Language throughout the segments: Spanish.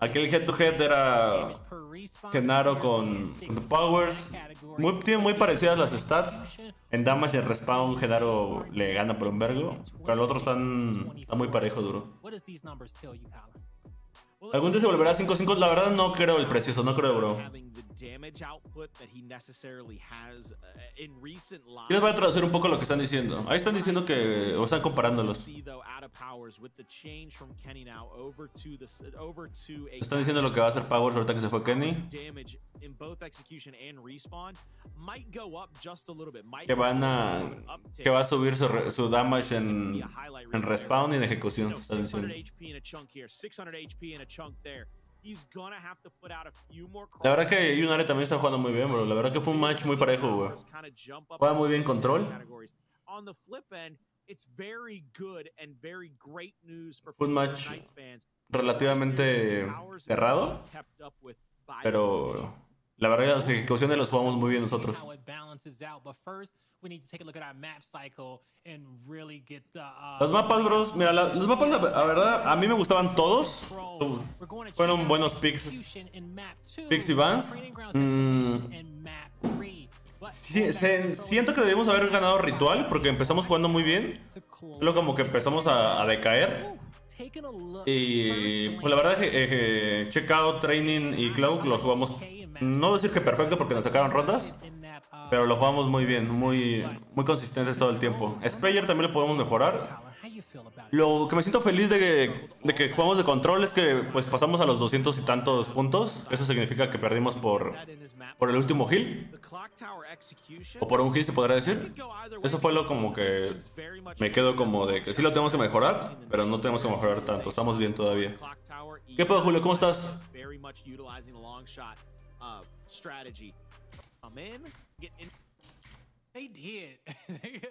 Aquí el head to head era Genaro con, Powers. Muy, tiene muy parecidas las stats. En damage y en respawn, Genaro le gana por un vergo. Pero los otros están, están muy parejo duro. ¿Algún día se volverá 5-5? La verdad no creo el precioso, no creo, bro. ¿Quieres va a traducir un poco lo que están diciendo? Ahí están diciendo que... o están comparándolos. Están diciendo lo que va a hacer Powers ahorita que se fue Kenny. Que van a... Que va a subir su, su damage en, en respawn y en ejecución. Están diciendo. La verdad que Yunare también está jugando muy bien, bro. La verdad que fue un match muy parejo, güey. Juega muy bien control. Fue un match relativamente cerrado, pero la verdad las ejecuciones las jugamos muy bien nosotros. Los mapas, bros, mira, los mapas, la, verdad, a mí me gustaban todos. Fueron buenos picks. Picks y Vans. Mm. siento que debimos haber ganado Ritual porque empezamos jugando muy bien. Luego como que empezamos a, decaer. Y pues la verdad que Checkout, Training y Cloud los jugamos, no decir que perfecto porque nos sacaron rondas, pero lo jugamos muy bien, muy, muy consistentes todo el tiempo. Sprayer también lo podemos mejorar. Lo que me siento feliz de que, de que jugamos de control es que pues pasamos a los 200 y tantos puntos. Eso significa que perdimos por, por el último heal. O por un heal se podría decir. Eso fue lo como que me quedo como de que sí lo tenemos que mejorar, pero no tenemos que mejorar tanto. Estamos bien todavía. ¿Qué pedo Julio? ¿Cómo estás? uh, strategy—come in, get in. They did.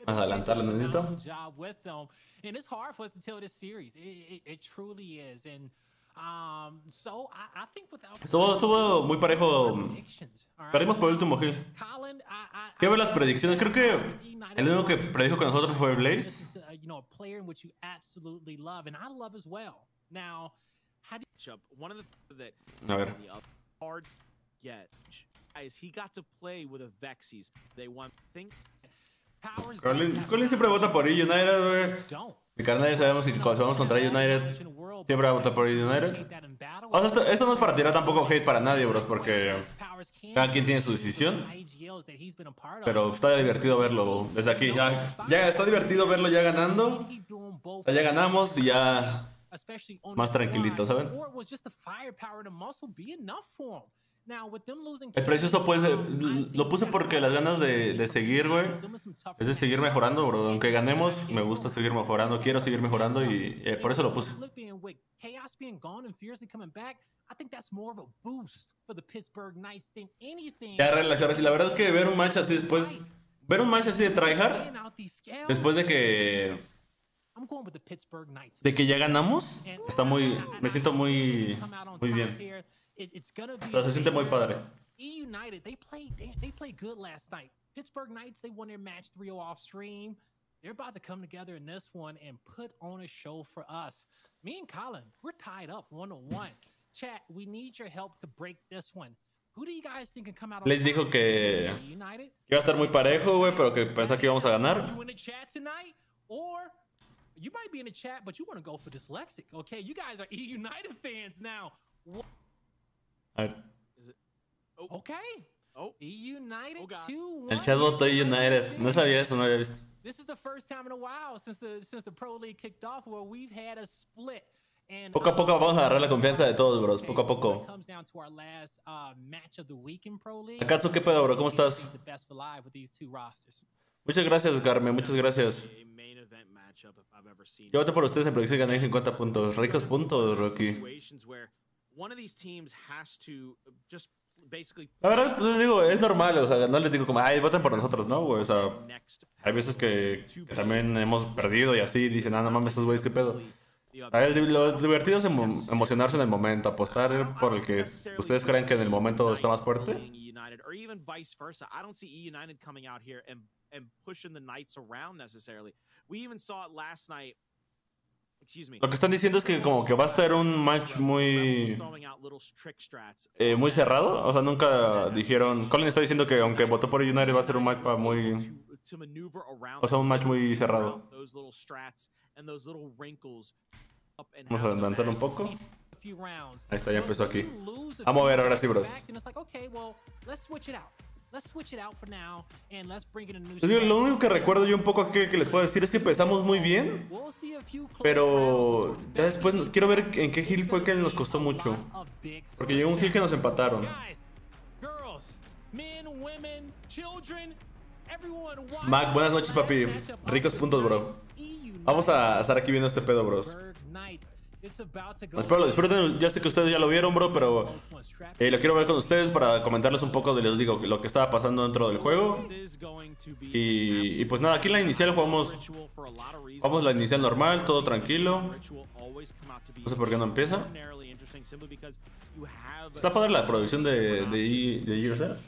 Adelantar un minutito. Job with them, and it's hard for us to tell this series. It, it, it truly is, and. Um, so I, I think without... Estuvo, estuvo muy parejo. Perdimos por último, Gil. Quiero ver las predicciones. Creo que el único que predijo con nosotros fue Blaze. A ver. Get he got to play with a Vexies. They want think Colin, Colin siempre vota por United, güey. Mi carnal ya sabemos que cuando vamos contra United, siempre va a votar por United. O sea, esto, esto, no es para tirar tampoco hate para nadie, bros, porque cada quien tiene su decisión. Pero está divertido verlo desde aquí. Ya, ya está divertido verlo ya ganando. ya ganamos y ya más tranquilito, ¿saben? El precioso puede lo puse porque las ganas de, de seguir, güey, es de seguir mejorando, bro. Aunque ganemos, me gusta seguir mejorando, quiero seguir mejorando y eh, por eso lo puse. Ya y la verdad que ver un match así después, ver un match así de tryhard, después de que de que ya ganamos, está muy, me siento muy, muy bien. It, it's gonna be. So se siente muy padre. E United, they played they, they played good last night. Pittsburgh Knights, they won their match 3-0 off stream. They're about to come together in this one and put on a show for us. Me and Colin, we're tied up one on one. Chat, we need your help to break this one. Who do you guys think can come out Les dijo que iba a estar muy parejo, güey, pero que pensaba que íbamos a ganar. You in the chat tonight, or you might be in the chat, but you want to go for dyslexic. Okay, you guys are E United fans now. El chat votó United. No sabía eso, no había visto. This is the first time in a while since the since the Pro League kicked off where we've had a split. And, poco a poco vamos a agarrar la confianza de todos, bros. Poco a poco. ¿Acaso qué pedo, bro? ¿Cómo estás? Muchas gracias, Carmen. Muchas gracias. Yo voté por ustedes en predicción y gané 50 puntos. Ricos puntos, Rocky. La verdad, te digo, es normal, o sea, no les digo como, ay, voten por nosotros, ¿no? O sea, hay veces que, también hemos perdido y así dicen, ah, no mames, esos güeyes, qué pedo. lo divertido es emocionarse en el momento, apostar por el que ustedes creen que en el momento está más fuerte. Lo que están diciendo es que como que va a estar un match muy eh, muy cerrado. O sea, nunca dijeron. Colin está diciendo que aunque votó por United va a ser un match muy. O sea, un match muy cerrado. Vamos a adelantar un poco. Ahí está, ya empezó aquí. Vamos a ver ahora sí, bros lo único que recuerdo yo un poco aquí que les puedo decir es que empezamos muy bien, pero ya después quiero ver en qué hill fue que nos costó mucho. Porque llegó un hill que nos empataron. Mac, buenas noches, papi. Ricos puntos, bro. Vamos a estar aquí viendo este pedo, bros. Espero lo disfruten. Ya sé que ustedes ya lo vieron, bro, pero eh, lo quiero ver con ustedes para comentarles un poco de, les digo, lo que estaba pasando dentro del juego. Y, pues nada, aquí en la inicial jugamos, vamos la inicial normal, todo tranquilo. No sé por qué no empieza. Está padre la producción de, de, de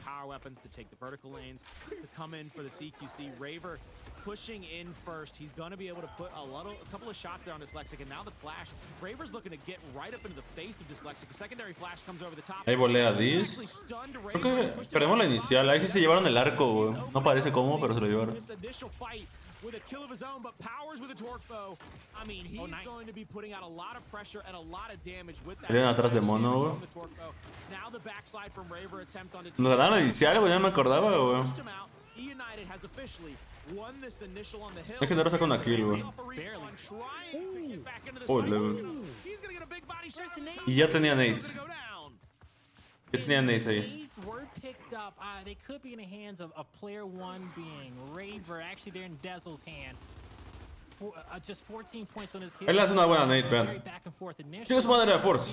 Years, Raver pushing in first. He's going to be able to put a, little, a couple of shots there on Dyslexic. And now the flash. Raver's looking to get right up into the face of Dyslexic. A secondary flash comes over the top. Ahí volea Dis. Creo que perdemos la inicial. Ahí sí se llevaron el arco. No parece cómo, pero se lo llevaron. With a kill of his own, but Powers with a torque bow. I mean, he's oh, nice. going to be putting out a lot of pressure and a lot of damage with that. Atrás de mono, güey. Now the backslide from Raver attempt on Nos ganaron la inicial, güey, ya me acordaba, güey. Es que no saca una kill, güey. Oh, y ya tenía nades. Ya were picked up. Uh, they could be in the hands of, of player one being Raver, actually they're in Dazzle's hand. Uh, Él hace una buena nade, vean. Tiene su madre de force.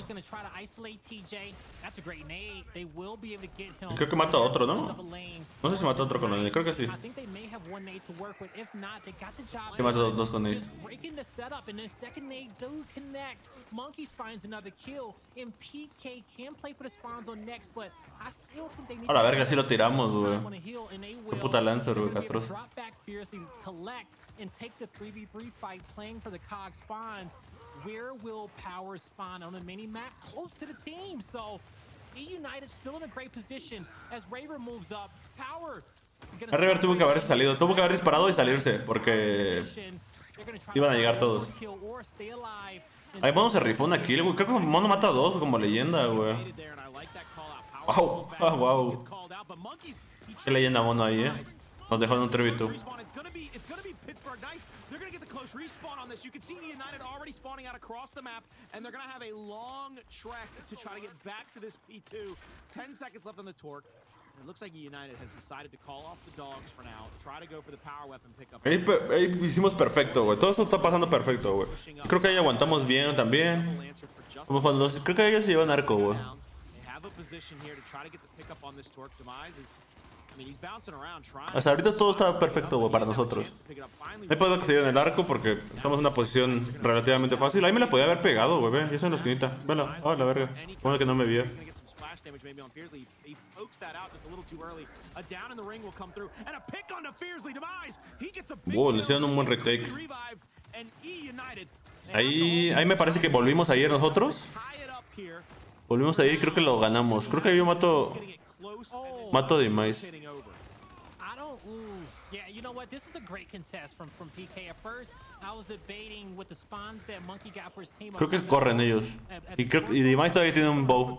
Y creo que mata a otro, ¿no? No sé si mata a otro con él, creo que sí. Que mata a dos con él. Ahora, verga, si lo tiramos, güey. Qué puta lancer, güey, castroso. And take the 3v3 fight playing for the COG spawns, where will Power spawn on a mini map close to the team? So E United still in a great position as Raver moves up. Power. River tuvo que haberse salido, tuvo que haber disparado y salirse porque iban a llegar todos. Ahí Mono se rifó una kill, güey. Creo que Mono mata a dos como leyenda, güey. Wow, wow. Qué leyenda Mono ahí, eh. Nos dejó en un tribito. Respawn on this. You can see the United already spawning out across the map, and they're going to have a long trek to try to get back to this P2. 10 seconds left on the torque. It looks like United has decided to call off the dogs for now. Try to go for the power weapon pickup. Ahí, ahí hicimos perfecto, güey. Todo esto está pasando perfecto, güey. Creo que ahí aguantamos bien también. Creo que ellos se llevan arco, güey. Hasta ahorita todo está perfecto para nosotros. He podido que se en el arco porque estamos en una posición relativamente fácil. Ahí me la podía haber pegado, güey. Ve, eso en la esquinita. Vela. Oh, la verga. Bueno que no me vio. Wow, le hicieron un buen retake. Ahí, ahí me parece que volvimos a ir nosotros. Volvimos a ir, creo que lo ganamos. Creo que yo mato... Mato de mais. Yeah, what? This is a great contest from from PK. At first, I was debating with the spawns that Monkey got for his team. Creo que corren ellos. Y creo y Demise todavía tiene un bow.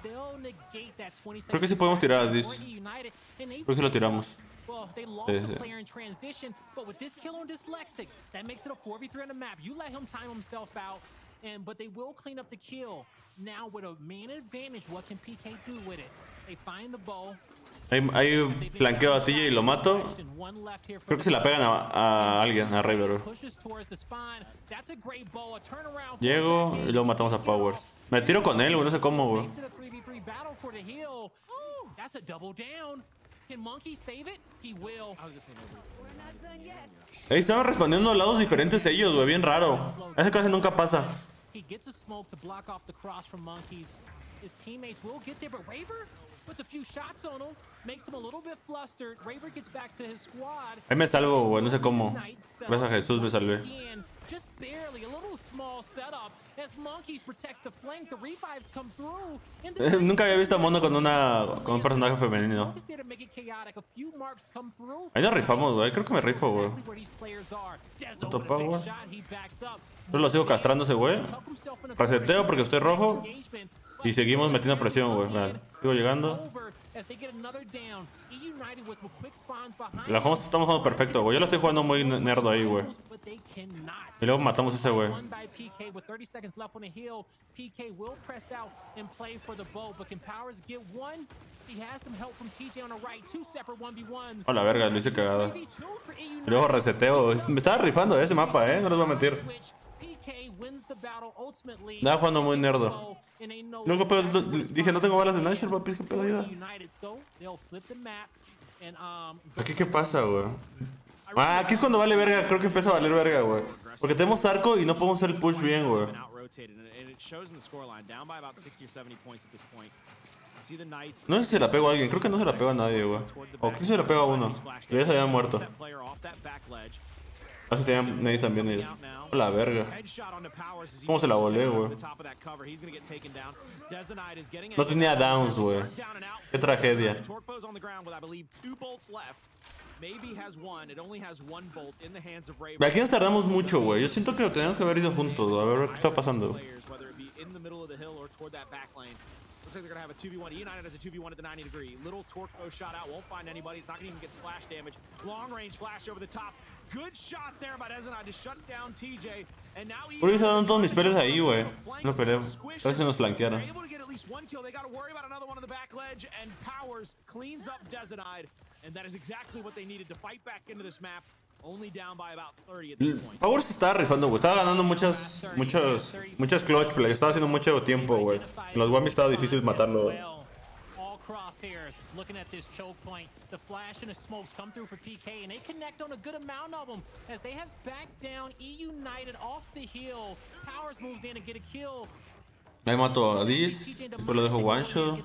Creo que sí podemos tirar a Dis. Creo que lo tiramos. Well, they lost a player in transition, but with this kill on Dyslexic, that makes it a 4v3 on the map. You let him time himself out, and but they will clean up the kill. Now with a man advantage, what can PK do with it? They find the bow, Ahí, flanqueo a TJ y lo mato. Creo que se la pegan a, alguien, a River. Llego y luego matamos a Powers. Me tiro con él, güey, no sé cómo, güey. Ahí estaban respondiendo a lados diferentes ellos, güey, bien raro. Ese casi nunca pasa. Ahí me salvo, güey, no sé cómo. Gracias a Jesús me salvé. Nunca había visto a Mono con una con un personaje femenino. Ahí nos rifamos, güey. Creo que me rifo, güey. Puto power. Yo lo sigo castrando ese güey. Reseteo porque estoy rojo. Y seguimos metiendo presión, güey. Sigo llegando. La estamos jugando perfecto, güey. Yo lo estoy jugando muy nerdo ahí, güey. Y luego matamos a ese güey. A la verga, lo hice cagada. Y luego reseteo. Me estaba rifando ese mapa, eh. No les voy a mentir. Estaba jugando muy nerdo. Luego pero, dije, no tengo balas de Nashor, papi, ¿qué pedo ayuda? ¿Aquí qué pasa, güey? Ah, aquí es cuando vale verga, creo que empieza a valer verga, güey. Porque tenemos arco y no podemos hacer el push bien, güey. No sé si se la pego a alguien, creo que no se la pego a nadie, güey. O que se la pego a uno. Que ya se había muerto. Ah, sí tenían nadie también ellos. La verga. ¿Cómo se la volé, güey? No tenía downs, güey. Qué tragedia. Aquí nos tardamos mucho, güey. Yo siento que lo teníamos que haber ido juntos. A ver qué está pasando. Looks like they're going to have a 2v1. E United has a 2v1 at the 90 degree. Little Torque shot out. Won't find anybody. It's not going to even get splash damage. Long range flash over the top. Good shot there by Dezenai to shut down TJ. And now Por eso dan todos mis peles ahí, güey. No. A veces nos flanquearon. Able to get at least one kill. They got to worry about another one on the back ledge. And Powers cleans up Dezenai. And that is exactly what they needed to fight back into this map. Power se estaba rifando, güey. Estaba ganando muchas, muchas, muchas clutch. Estaba haciendo mucho tiempo, güey. Los Wambi estaba difícil matarlo. crosshairs looking at this choke point. The flash and the smokes come through for PK, and they connect on a good amount of them as they have backed down E United off the hill. Powers moves in to get a kill. Ahí mato a Diz, después lo dejo one shot.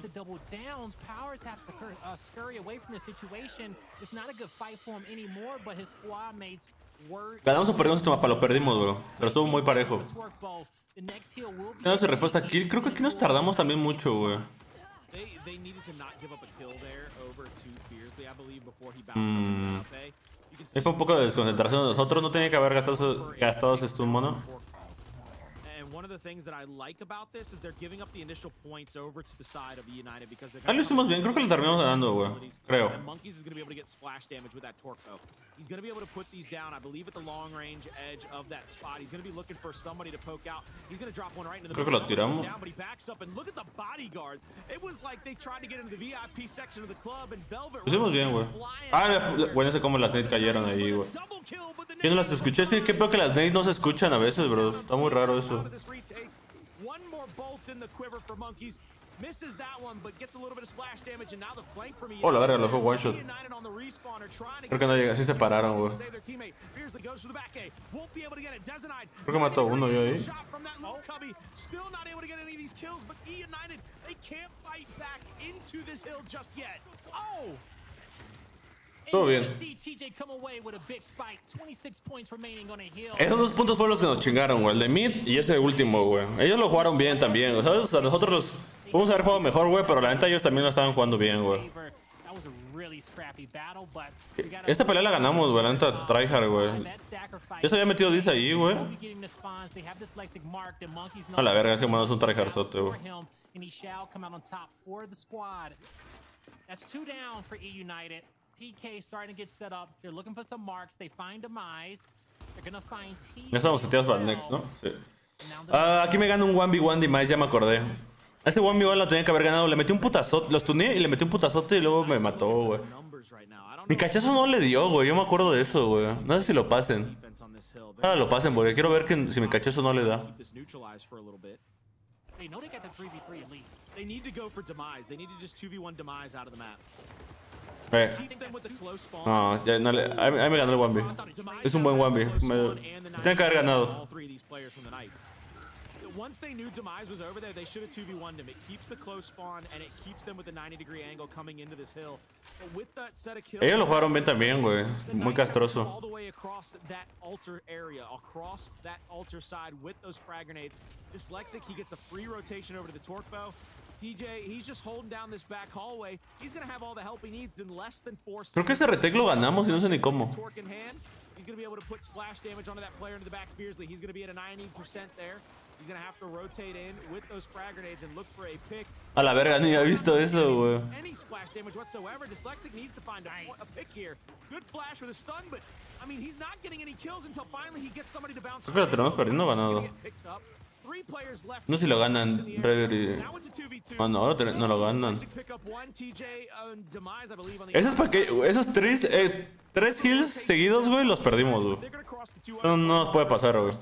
Ganamos o perdimos este mapa, lo perdimos, bro. Pero estuvo muy parejo. No se respuesta kill. Creo que aquí nos tardamos también mucho, güey. Mm. Ahí fue un poco de desconcentración de nosotros. No tenía que haber gastado, gastado ese stun mono. Ah, lo hicimos bien, creo que lo terminamos ganando, güey. Creo. He's going to be able to put these down, I believe, at the long range edge of that spot. He's going to be looking for somebody to poke out. He's going to drop one right into the Creo que lo tiramos. Down, but he backs up and look at the bodyguards. It was like they tried to get into the VIP section of the club and Velvet. Lo hicimos bien, güey. Ah, bueno, sé cómo las nades cayeron ahí, güey. Yo no las escuché, es que peor que las nades no se escuchan a veces, bro. Está muy raro eso. One more bolt in the quiver for Monkeys. Oh, la verga, lo dejó one shot. Creo que no llega, así se pararon, güey. Creo que mató uno yo ahí. Todo bien. Esos dos puntos fueron los que nos chingaron, güey. El de mid y ese último, güey. Ellos lo jugaron bien también. O sea, nosotros los podemos haber jugado mejor, güey, pero la neta ellos también lo estaban jugando bien, güey. Esta pelea la ganamos, güey. La neta, tryhard, güey. Yo se había metido 10 ahí, güey. A la verga, es que es un tryhardzote, güey. That's two down for E United. PK starting to get set up. They're looking for some marks. They find Demise. They're gonna find T. Ya estamos seteados para el next, ¿no? Sí. Ah, aquí me gana un 1v1 Demise, ya me acordé. A este 1v1 lo tenía que haber ganado. Le metí un putazote. Los tuneé y le metí un putazote y luego me mató, güey. Mi cachazo no le dio, güey. Yo me acuerdo de eso, güey. No sé si lo pasen. Ahora lo pasen, porque quiero ver que si mi cachazo no le da. They need to go for demise. They need to just 2v1 demise out of the map. Eh. No, ya no le, ahí, me ganó el Wambi. Es un buen Wambi. Tiene que haber ganado. once they knew Demise was over they should have 2v1'd him. It keeps the close spawn and it keeps them with the 90 degree angle coming into this hill. Ellos lo jugaron bien también, güey. Muy castroso. Across that altar side with those frag grenades. Dyslexic, he gets a free rotation over to the torque bow. TJ, he's just holding down this back hallway. He's gonna have all the help he needs in less than four Creo que ese retake lo ganamos y no sé ni cómo. Torque in hand. He's gonna be able to put splash damage onto that player into the back fiercely. He's gonna be at a 90% there. He's gonna have to rotate in with those frag grenades and look for a pick. A la verga, ni había visto eso, güey. Any splash damage whatsoever. Dyslexic needs to find a, a pick here. Good flash with a stun, but I mean, he's not getting any kills until finally he gets somebody to bounce. Creo que lo tenemos perdiendo ganado. No sé si lo ganan Rever y... Oh, no, no lo ganan. Eso es porque esos tres, eh, tres kills seguidos, güey, los perdimos, güey. No, no nos puede pasar, güey.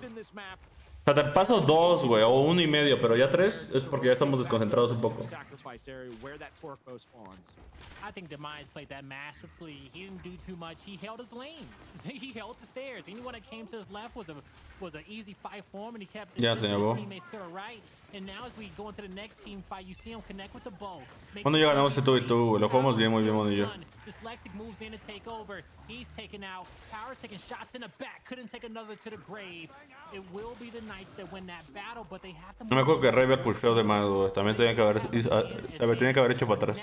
O sea, te paso dos, güey, o uno y medio, pero ya tres es porque ya estamos desconcentrados un poco. I think Demise played that masterfully. He didn't do too much. He held his lane. he held the stairs. Anyone that came to his left was a was an easy fight for him, and he kept his, yeah, his teammates to the right. Cuando ya ganamos tú y tú, lo jugamos bien, muy bien, they have to. No me acuerdo que River pushó de más, güey. También tenía que haber, se tenía que haber hecho para atrás.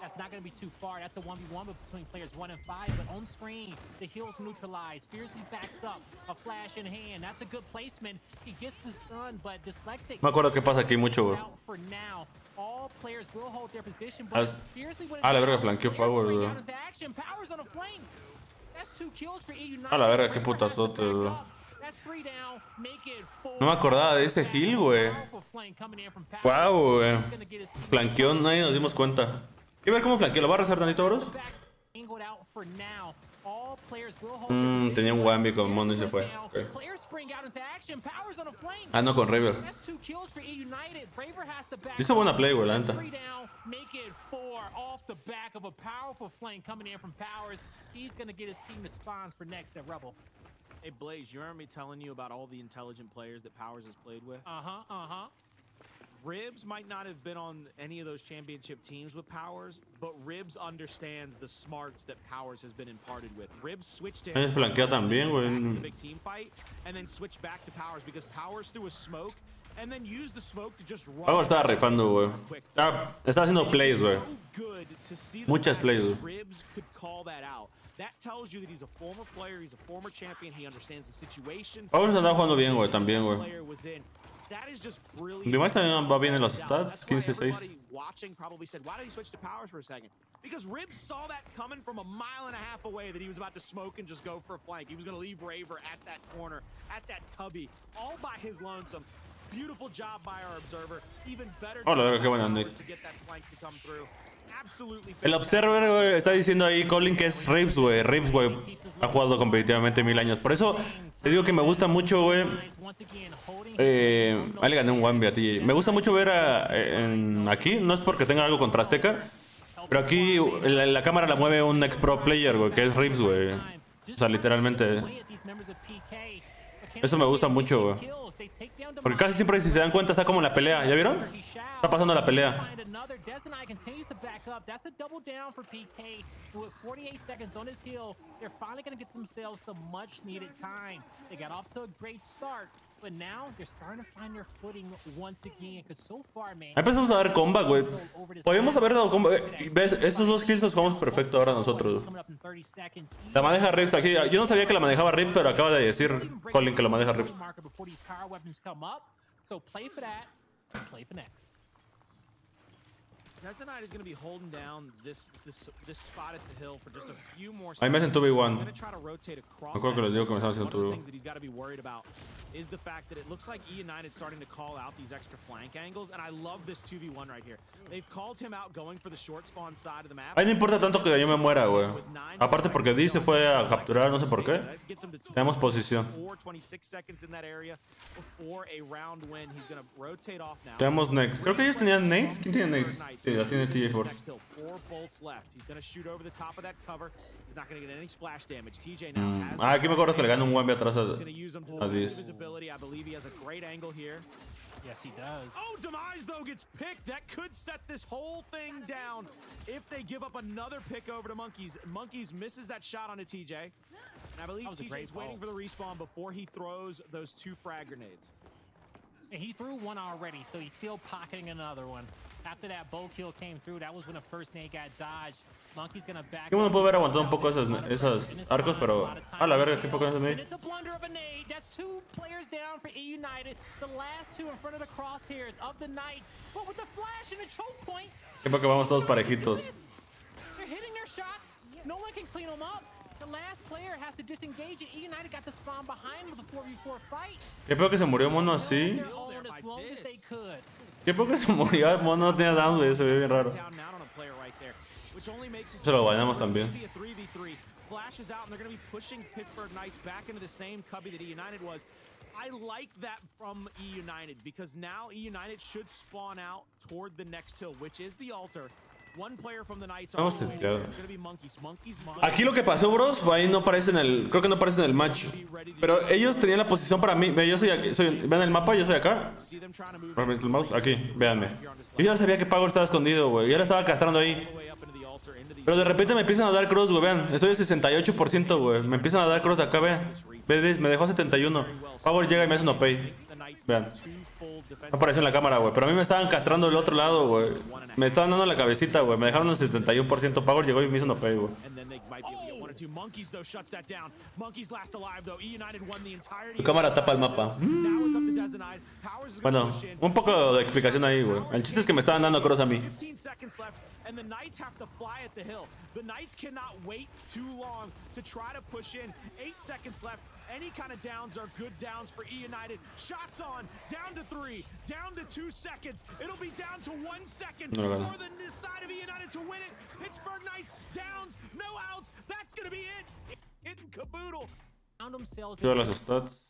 That's not going to be too far. That's a 1v1 between players 1 and 5. But on screen, the heal's neutralized. Fiercely backs up. A flash in hand. That's a good placement. He gets the stun, but Dyslexic... Me acuerdo qué pasa aquí mucho, now, all players will hold their position, but Fiercely... Ah, la verga, flanqueó Power, on a E A la verga, qué putazote, güey. No me acordaba de ese heal, güey. Wow, güey. Flanqueó, nadie nos dimos cuenta. Y ver cómo flanqueó. ¿Lo va a rezar tantito, bros? Mmm, tenía un Wambi con Mono y se fue. Okay. Ah, no, con Raver. Hizo buena play, güey, la neta. Hey Blaze, you remember me telling you about all the intelligent players that Powers has played with? Uh-huh, uh-huh. Ribs might not have been on any of those championship teams with Powers, but Ribs understands the smarts that Powers has been imparted with. Ribs switched in flanquea también, güey. big team fight and then switched back to Powers because Powers threw a smoke and then used the smoke to just run. Powers estaba rifando, güey. Está, está haciendo plays, güey. Muchas plays, güey. Ribs could call that out. That tells you that he's a former player, he's a former champion, he understands the situation. Powers está jugando bien, güey, también, güey. Dimas también va bien en los stats, 15-6. Watching probably said, why did he switch to powers for a second? Because Ribs saw that coming from a mile and a half away that he was about to smoke and just go for a flank. He was going to leave Raver at that corner, at that cubby, all by his lonesome. Beautiful job by our observer. Even better oh, job qué buena, Nick. to get that flank to come through. El Observer, está diciendo ahí Colin que es Rips, güey. Rips, güey, ha jugado competitivamente mil años. Por eso les digo que me gusta mucho, güey. Eh, le gané un Wambi a ti. Me gusta mucho ver a, aquí, no es porque tenga algo contra Azteca, pero aquí la, cámara la mueve un ex pro player, que es Rips, güey. O sea, literalmente. Eso me gusta mucho. Porque casi siempre, si se dan cuenta, está como la pelea. ¿Ya vieron? Está pasando la pelea. That's a double down for PK. With 48 seconds on his heel, they're finally going to get themselves some much needed time. They got off to a great start, but now they're starting to find their footing once again. Because so far, man. Empezamos a dar comba, güey. Podemos haber dado comba. ¿Ves? Estos dos kills los jugamos perfecto ahora nosotros. La maneja Rips aquí. Yo no sabía que la manejaba Rips, pero acaba de decir Colin que la maneja Rips. Next. Is going to be holding down this, this, this spot at the hill for just a few more seconds. Ahí me hacen 2v1. Me acuerdo que les digo que me están haciendo 2v1 is the fact that it looks like E United starting to call out these extra flank angles, and I love this 2v1 right here. They've called him out going for the short spawn side of the map. Ahí no importa tanto que yo me muera, güey. Aparte porque D se fue a capturar, no sé por qué. Tenemos posición. Tenemos next. Creo que ellos tenían nades. ¿Quién tiene nades? Sí, así tiene TJ Ford. Mm. Ah, aquí me acuerdo que le gana un Wemby atrás a, a 10. Yes, he does. Oh, Demise, though, gets picked. That could set this whole thing down if they give up another pick over to Monkeys. Monkeys misses that shot onto TJ. And I believe TJ's waiting for the respawn before he throws those two frag grenades. And he threw one already, so he's still pocketing another one. After that bow kill came through, that was when the first nade got dodged. Monkey's gonna back Qué bueno puede haber aguantado un poco esos, esos arcos, pero a la verga, qué poco It's a blunder of a nade. That's two players down for E United. The last two in front of the crosshairs of the Knights. But with the flash and the choke point. Qué poco vamos todos parejitos. They're hitting their shots. No one can clean them up. The last player has to disengage E United got the spawn behind with a 4v4 fight. Qué poco que se murió mono así. Qué poco se murió mono no tenía down, güey, se ve bien raro. Se lo bañamos también. Flashes out and they're going to be pushing Pittsburgh Knights back into the same cubby that E United was. I like that from E United because now E United should spawn out toward the next hill, which is the altar. Vamos seteado. Aquí lo que pasó, bros, ahí no aparece en el. Creo que no aparece en el match. Pero ellos tenían la posición para mí. Yo soy aquí. Soy, vean el mapa, yo soy acá. Aquí, véanme. Yo ya sabía que Power estaba escondido, güey. Yo le estaba castrando ahí. Pero de repente me empiezan a dar cross, güey. Vean, estoy de 68%, güey. Me empiezan a dar cross acá, vean. Me dejó 71. Power llega y me hace un pay. Vean. No apareció en la cámara, güey. Pero a mí me estaban castrando del otro lado, güey. Me estaban dando la cabecita, güey. Me dejaron el 71%. Power llegó y me hizo un pay, güey. Tu cámara tapa el mapa. Bueno, un poco de explicación ahí, güey. El chiste es que me estaban dando cross a mí. And the Knights have to fly at the hill. The Knights cannot wait too long to try to push in. Eight seconds left. Any kind of downs are good downs for E United. Shots on, down to three, down to two seconds. It'll be down to one second no, for the side of E United to win it. Pittsburgh Knights downs, no outs. That's gonna be it. Hitting caboodle. Found themselves. las stats.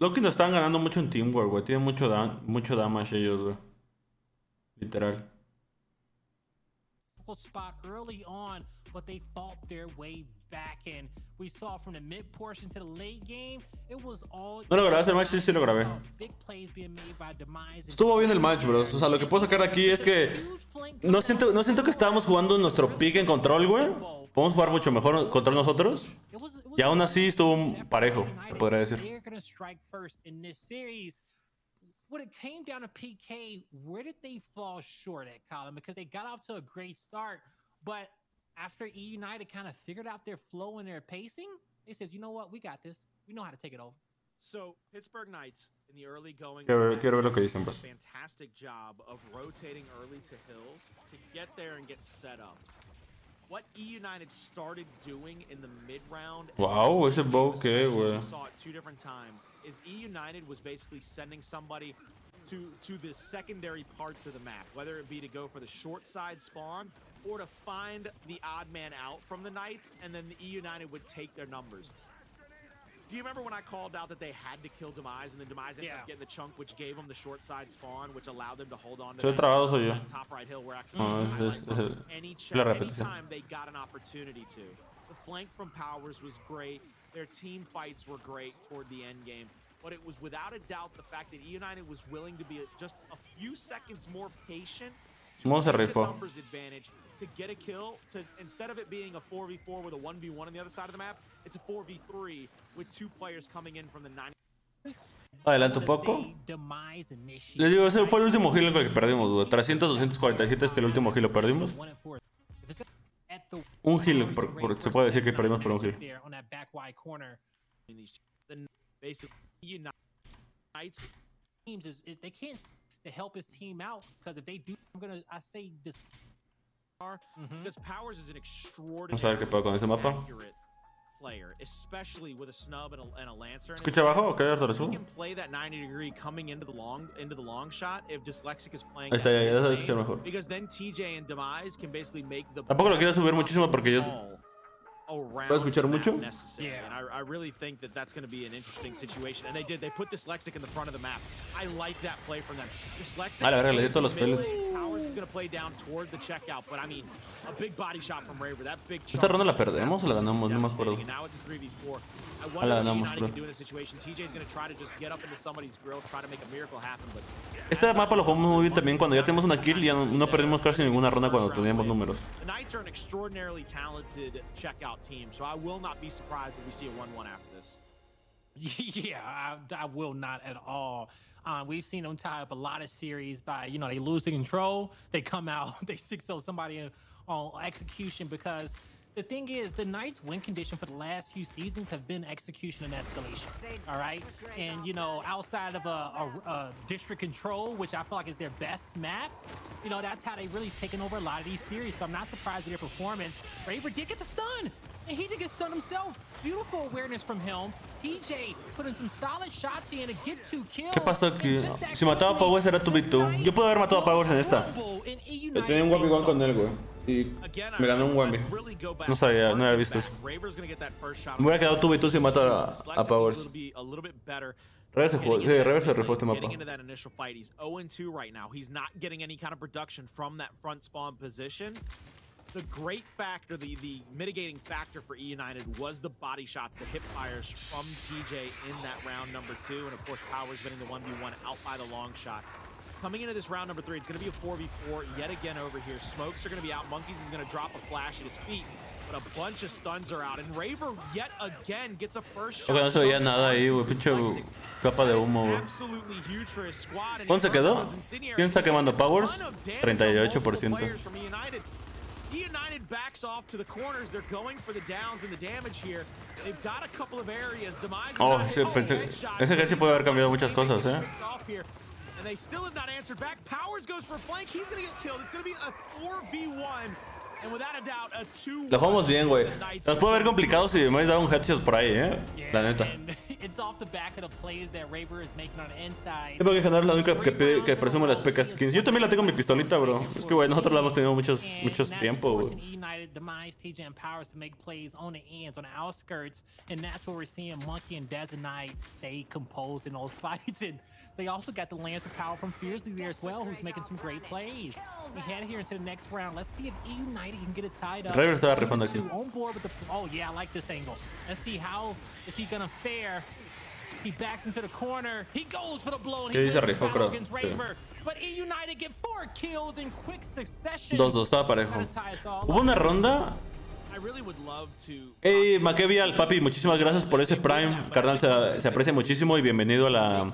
Loki nos están ganando mucho en Teamwork, güey. Tienen mucho, da mucho damage ellos, güey. Literal. spot early on, but they fought their way back in. We saw from the mid portion to the late game, it was all. No lo grabé el match, sí, sí lo grabé. Estuvo bien el match, bro. O sea, lo que puedo sacar de aquí es que no siento, no siento que estábamos jugando nuestro pick en control, güey. Podemos jugar mucho mejor control nosotros. Y aún así estuvo parejo, se podría decir. when it came down to PK, where did they fall short at, Colin? Because they got off to a great start, but after E United kind of figured out their flow and their pacing, they says, you know what, we got this. We know how to take it over. So Pittsburgh Knights in the early going, quiero, quiero ver lo que dicen, pues. fantastic job of rotating early to hills to get there and get set up. What E United started doing in the mid round. Wow, ese bow que, güey. Saw it two different times. Is E United was basically sending somebody to to the secondary parts of the map, whether it be to go for the short side spawn or to find the odd man out from the Knights, and then the E United would take their numbers. Do you remember when I called out that they had to kill Demise, and then Demise ended yeah. up getting the chunk, which gave them the short side spawn, which allowed them to hold on to that, top right hill where actually no, any anytime they got an opportunity to. The flank from Powers was great. Their team fights were great toward the end game. But it was without a doubt the fact that E United was willing to be just a few seconds more patient to get the numbers advantage to get a kill to instead of it being a 4v4 with a 1v1 on the other side of the map, it's a 4v3 with two players coming in from the 90 Adelanto un poco. Les digo, ese fue el último heal que perdimos, güey. 300, 247 es que el último heal lo perdimos. Un por, se puede decir que perdimos por un heal. help his team out because if they do, I'm gonna I say this Vamos a ver qué puedo con ese mapa. ¿Escucha abajo o qué Arthur subo? can play that 90 degree coming into the long into the long shot if Dyslexic is playing. Ahí está, ya, ya escuchar mejor. Because then TJ and Demise can basically make the. Tampoco lo quiero subir muchísimo porque yo ¿Puedo escuchar mucho? Yeah. And I, I really think that that's going to be an interesting situation. And they did. They put Dyslexic in the front of the map. I like that play from them. Dyslexic. A la verga, le di todos los pelos. Powers is going to play down toward the checkout, but I mean, a big body shot from Raver. That big. Esta ronda la perdemos o la ganamos, no me acuerdo. Now it's a 3v4. I wonder la ganamos, what United can do in a situation. TJ's going to try to just get up into somebody's grill, try to make a miracle happen, but. Este mapa lo jugamos muy bien también cuando ya tenemos una kill y ya no, no perdimos casi ninguna ronda cuando teníamos números. The Knights are an extraordinarily talented checkout team, so I will not be surprised if we see a 1-1 after this. Yeah, I, I will not at all. Uh, we've seen them tie up a lot of series by, you know, they lose the control, they come out, they 6-0 somebody on execution because the thing is, the Knights' win condition for the last few seasons have been execution and escalation. All right, and you know, outside of a, a, a, district control, which I feel like is their best map, you know, that's how they've really taken over a lot of these series. So I'm not surprised at their performance. Raver did get the stun, and he did get stunned himself. Beautiful awareness from him. TJ putting some solid shots in to get two kills. ¿Qué pasó aquí? Si mataba a Powers era 2v2. Yo puedo haber matado a Powers en esta. Yo tenía un 1v1 con él, güey. Y me ganó un Wemby. No sabía, no había visto eso. Me hubiera quedado 2v2 si mato a, a Powers. Rever se jugó, sí, Rever se rifó este mapa. He's 0-2 right now. He's not getting any kind of production from that front spawn position. The great factor, the, the mitigating factor for E United was the body shots, the hip fires from TJ in that round number two. And of course, Powers getting the 1v1 out by the long shot. Coming into this round number three, it's going to be a 4v4 yet again over here. Smokes are going to be out. Monkeys is going to drop a flash at his feet. But a bunch of stuns are out. And Raver yet again gets a first shot. Okay, no se veía nada ahí, güey. Pinche capa de humo, güey. ¿Cuánto se quedó? ¿Quién está quemando Powers? 38%. United backs off to the corners. They're going for the downs and the damage here. They've got a couple of areas. Demise oh, sí, pensé, ese sí puede haber cambiado muchas cosas, eh. And they still have not answered back. Powers goes for a flank. He's going to get killed. It's going to be a 4v1. Lo jugamos bien, güey. Nos puede haber complicado si me dado un headshot por ahí, eh. La neta. Tengo que ganar la única que, que presume las pecas skins. Yo también la tengo en mi pistolita, bro. Es que, güey, nosotros la hemos tenido muchos, muchos tiempo, güey. And that's where we're seeing Monkey and Knight stay composed in those fights. And they also got the Lance of Power from Fiercely there as well, who's making some great plays. We head here into the next round. Let's see if E United can get it tied up. River estaba rifando aquí. On board with the. Oh yeah, I like this angle. Let's see how is he gonna fare. He backs into the corner. He goes for the blow. He se rifó, creo. Raver. But E United get four kills in quick succession. Dos, dos, estaba parejo. Hubo una ronda Hey, Makevial, papi, muchísimas gracias por ese Prime. Carnal, se, se, aprecia muchísimo y bienvenido a la,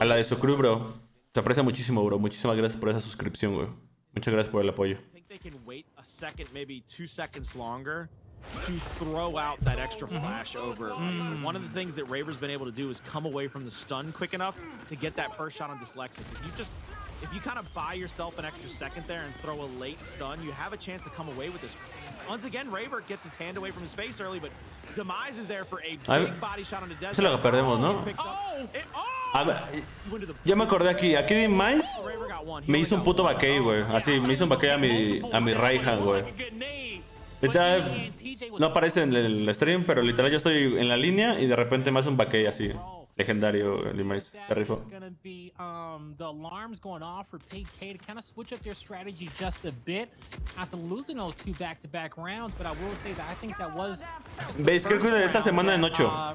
a la de su crew, bro. Se aprecia muchísimo, bro. Muchísimas gracias por esa suscripción, güey. Muchas gracias por el apoyo. to throw out that extra flash over. Mm. One of the things that Raver's been able to do is come away from the stun quick enough to get that first shot on Dyslexic. If you just if you kind of buy yourself an extra second there and throw a late stun, you have a chance to come away with this. Once again, Raver gets his hand away from his face early, but Demise is there for a big body shot on the desert. Se lo perdemos, ¿no? Oh, oh. Ver, ya me acordé aquí. Aquí Demise me hizo un puto backay, güey. Así, me hizo un backay a mi, a mi right hand, güey. Literal, no aparece en el stream, pero literal yo estoy en la línea y de repente me hace un backay así. Legendario Limais. Se rifó. Um, the alarms going off for PK to kind of switch up their strategy just a bit after losing those two back-to-back rounds. But I will say that I think that was. ¿Veis? Creo que esta semana en 8. Uh,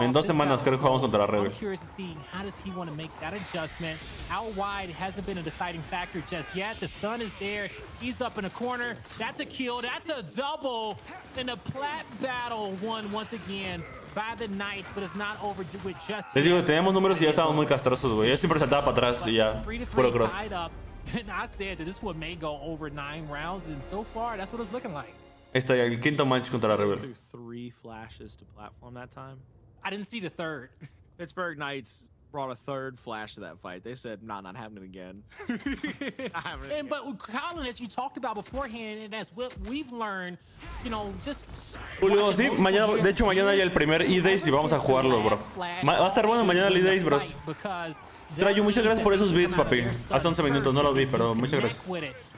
en dos semanas creo que jugamos contra Reve. I'm curious to see how does he want to make that adjustment. Out wide hasn't been a deciding factor just yet. The stun is there. He's up in the corner. That's a kill. That's a double. And the plat battle won once again by the knights, but it's not over with just Te digo, tenemos números y ya estamos muy castrosos, güey. Yo siempre saltaba para atrás y ya. Puro cross. And I said that this one may go over nine rounds, and so far, that's what it's looking like. Está el quinto match the Rebel. Three flashes to platform that time. I didn't see the third. Pittsburgh Knights brought a third flash to that fight. They said, nah, not happening again. happening and, but Colin, as you talked about beforehand, and as what we've learned, you know, just... Julio, sí, mañana, de hecho mañana hay el primer E-Days y vamos a jugarlo, bro. Va a estar bueno mañana el E-Days, bros. Trayo, muchas gracias por esos beats, papi. Hace 11 minutos, no los vi, pero muchas gracias.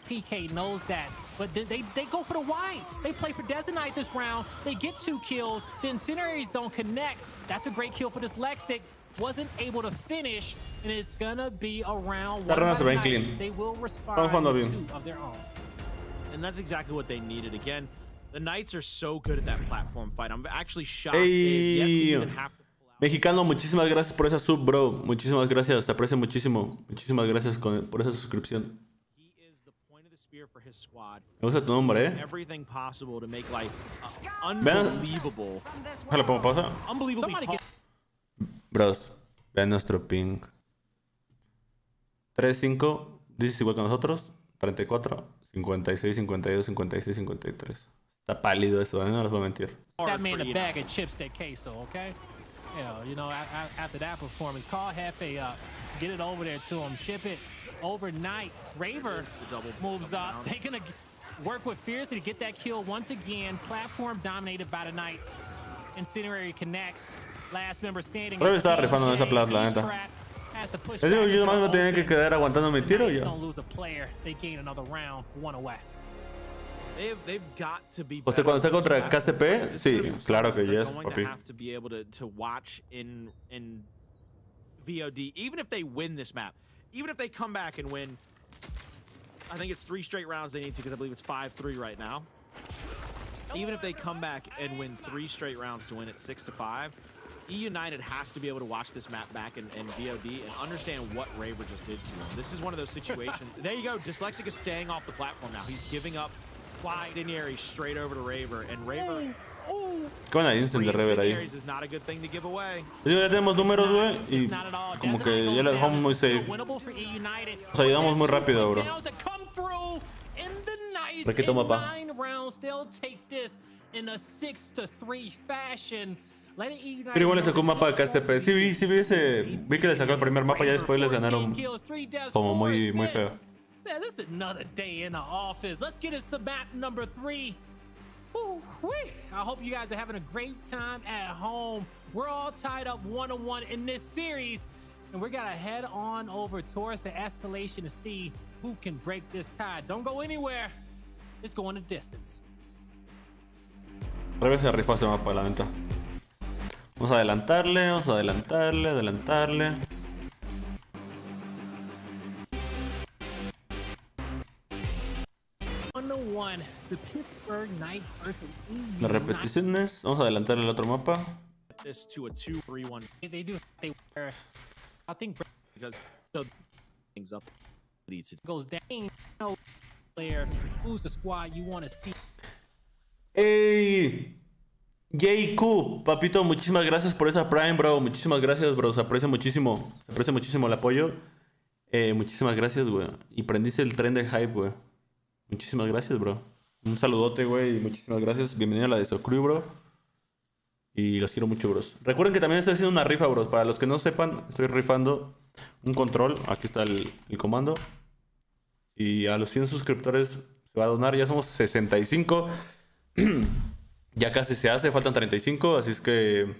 PK knows that But they, they, they go for the white. They play for Knight this round. They get two kills. The Incendiaries don't connect. That's a great kill for this Lexic. Wasn't able to finish, and it's gonna be around one the clean. They will respond to two of their own. And that's exactly what they needed. Again, the Knights are so good at that platform fight. I'm actually shocked hey. they yet to even have to Mexicano, muchísimas gracias por esa sub, bro. Muchísimas gracias, te aprecio muchísimo. Muchísimas gracias con, por esa suscripción. Me gusta tu nombre, eh. Vean. ¿Le pongo pausa? Bros, vean nuestro ping. 3, 5, dices igual que nosotros. 34, 56, 52, 56, 53. Está pálido eso, ¿eh? no les voy a mentir. That man a bag of chips that queso, okay? Hell, you know, after that performance, call Hefe up, get it over there to him, ship it overnight. Raver moves up. They're going to work with Fiercely to get that kill once again. Platform dominated by the Knights. Incinerary connects. Last member standing. Pero estaba rifando en esa plaza, la neta. Les digo, yo nomás me tenía que quedar aguantando mi tiro y ya. Usted cuando está contra KCP, sí, claro que yes, papi. VOD, even if they win this map, even if they come back and win, I think it's three straight rounds they need to because I believe it's 5-3 right now. Even if they come back and win three straight rounds to win it 6 to 5, E United has to be able to watch this map back in, in VOD and understand what Raver just did to him. This is one of those situations. there you go. Dyslexic is staying off the platform now. He's giving up Incendiary straight over to Raver, and Raver. ¿Qué van a instant de Raver ahí? Yo ya tenemos números, güey, y como que ya les dejamos muy safe. Nos ayudamos muy rápido, bro. Requito mapa. Pero igual le sacó un mapa de KCP. Sí vi, sí vi ese. Vi que le sacó el primer mapa y ya después les ganaron como muy, muy feo. Yeah, this is another day in the office. Let's get into map number three. Ooh, I hope you guys are having a great time at home. We're all tied up one-on-one in this series, and we're gonna head on over towards the escalation to see who can break this tie. Don't go anywhere. It's going the distance. Vez se rifó este mapa, la venta. Vamos a adelantarle, vamos a adelantarle, adelantarle. Las repeticiones. Vamos a adelantar el otro mapa. They do. They I think because things up goes down. No player. Who's the squad you want to see? Hey. JQ, papito, muchísimas gracias por esa Prime, bro. Muchísimas gracias, bro. Se aprecia muchísimo. Se aprecia muchísimo el apoyo. Eh, muchísimas gracias, güey. Y prendiste el tren de hype, güey. Muchísimas gracias, bro. Un saludote, güey, y muchísimas gracias. Bienvenido a la de Socrew, bro. Y los quiero mucho, bros. Recuerden que también estoy haciendo una rifa, bros. Para los que no sepan, estoy rifando un control. Aquí está el, comando. Y a los 100 suscriptores se va a donar. Ya somos 65. ya casi se hace, faltan 35. Así es que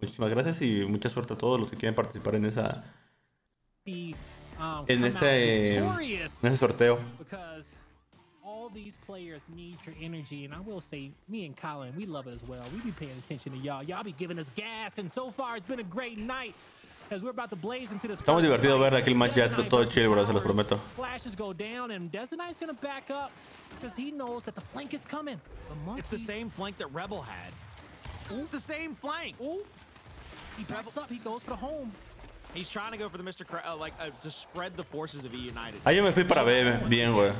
muchísimas gracias y mucha suerte a todos los que quieren participar en esa Um, en ese, en ese sorteo. all these players need your energy, and I will say, me and Colin, we love it as well. We be paying attention to y'all. Y'all be giving us gas, and so far it's been a great night. As we're about to blaze into this divertido ver aquí el match ya todo chill, bro, se los prometo. Flashes go down, and gonna back up because he knows that the flank is coming. It's the same flank that Rebel had. It's the same flank. Ooh. He backs up. He goes for the home. He's trying to go for the Mr. Cra uh, like uh, to spread the forces of E United. Ahí yo me fui para B bien, güey.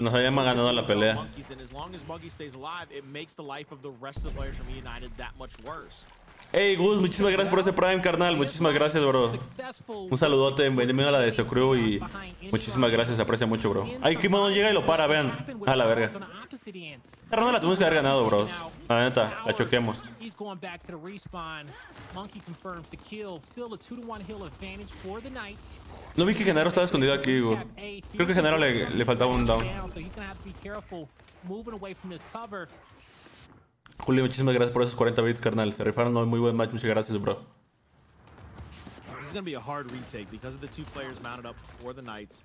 Nos habíamos ganado la pelea. And as long as Muggy stays alive, it makes the life of the rest of the players from E United that much worse. Hey Gus, muchísimas gracias por ese Prime, carnal. Muchísimas gracias, bro. Un saludote, bienvenido a la de Secrew y muchísimas gracias, se aprecia mucho, bro. Ay, Kimono llega y lo para, vean. A la verga. Esta ronda la tuvimos que haber ganado, bros. La neta, la choquemos. No vi que Genaro estaba escondido aquí, güey. Creo que Genaro le, le faltaba un down. Julio, muchísimas gracias por esos 40 bits, carnal. Se rifaron hoy. Muy buen match. Muchas gracias, bro. This is going to be a hard retake because of the two players mounted up for the Knights.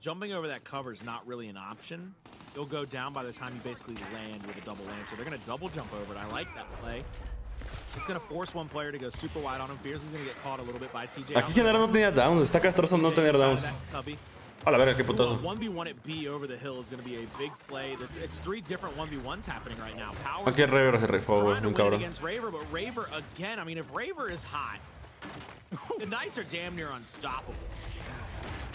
jumping over that cover is not really an option. You'll go down by the time you basically land with a double land. So they're going to double jump over it. I like that play. It's going to force one player to go super wide on him. Fierce is going to get caught a little bit by TJ. Aquí Genaro no tenía downs. Está castroso no tener downs. A la verga, qué putazo. 1v1 at B over the hill is going to be a big play. It's, it's three different 1v1s happening right now. Power Aquí Raver se rifó, güey. Un cabrón. against Raver, but Raver, again, I mean, if Raver is hot, the Knights are damn near unstoppable.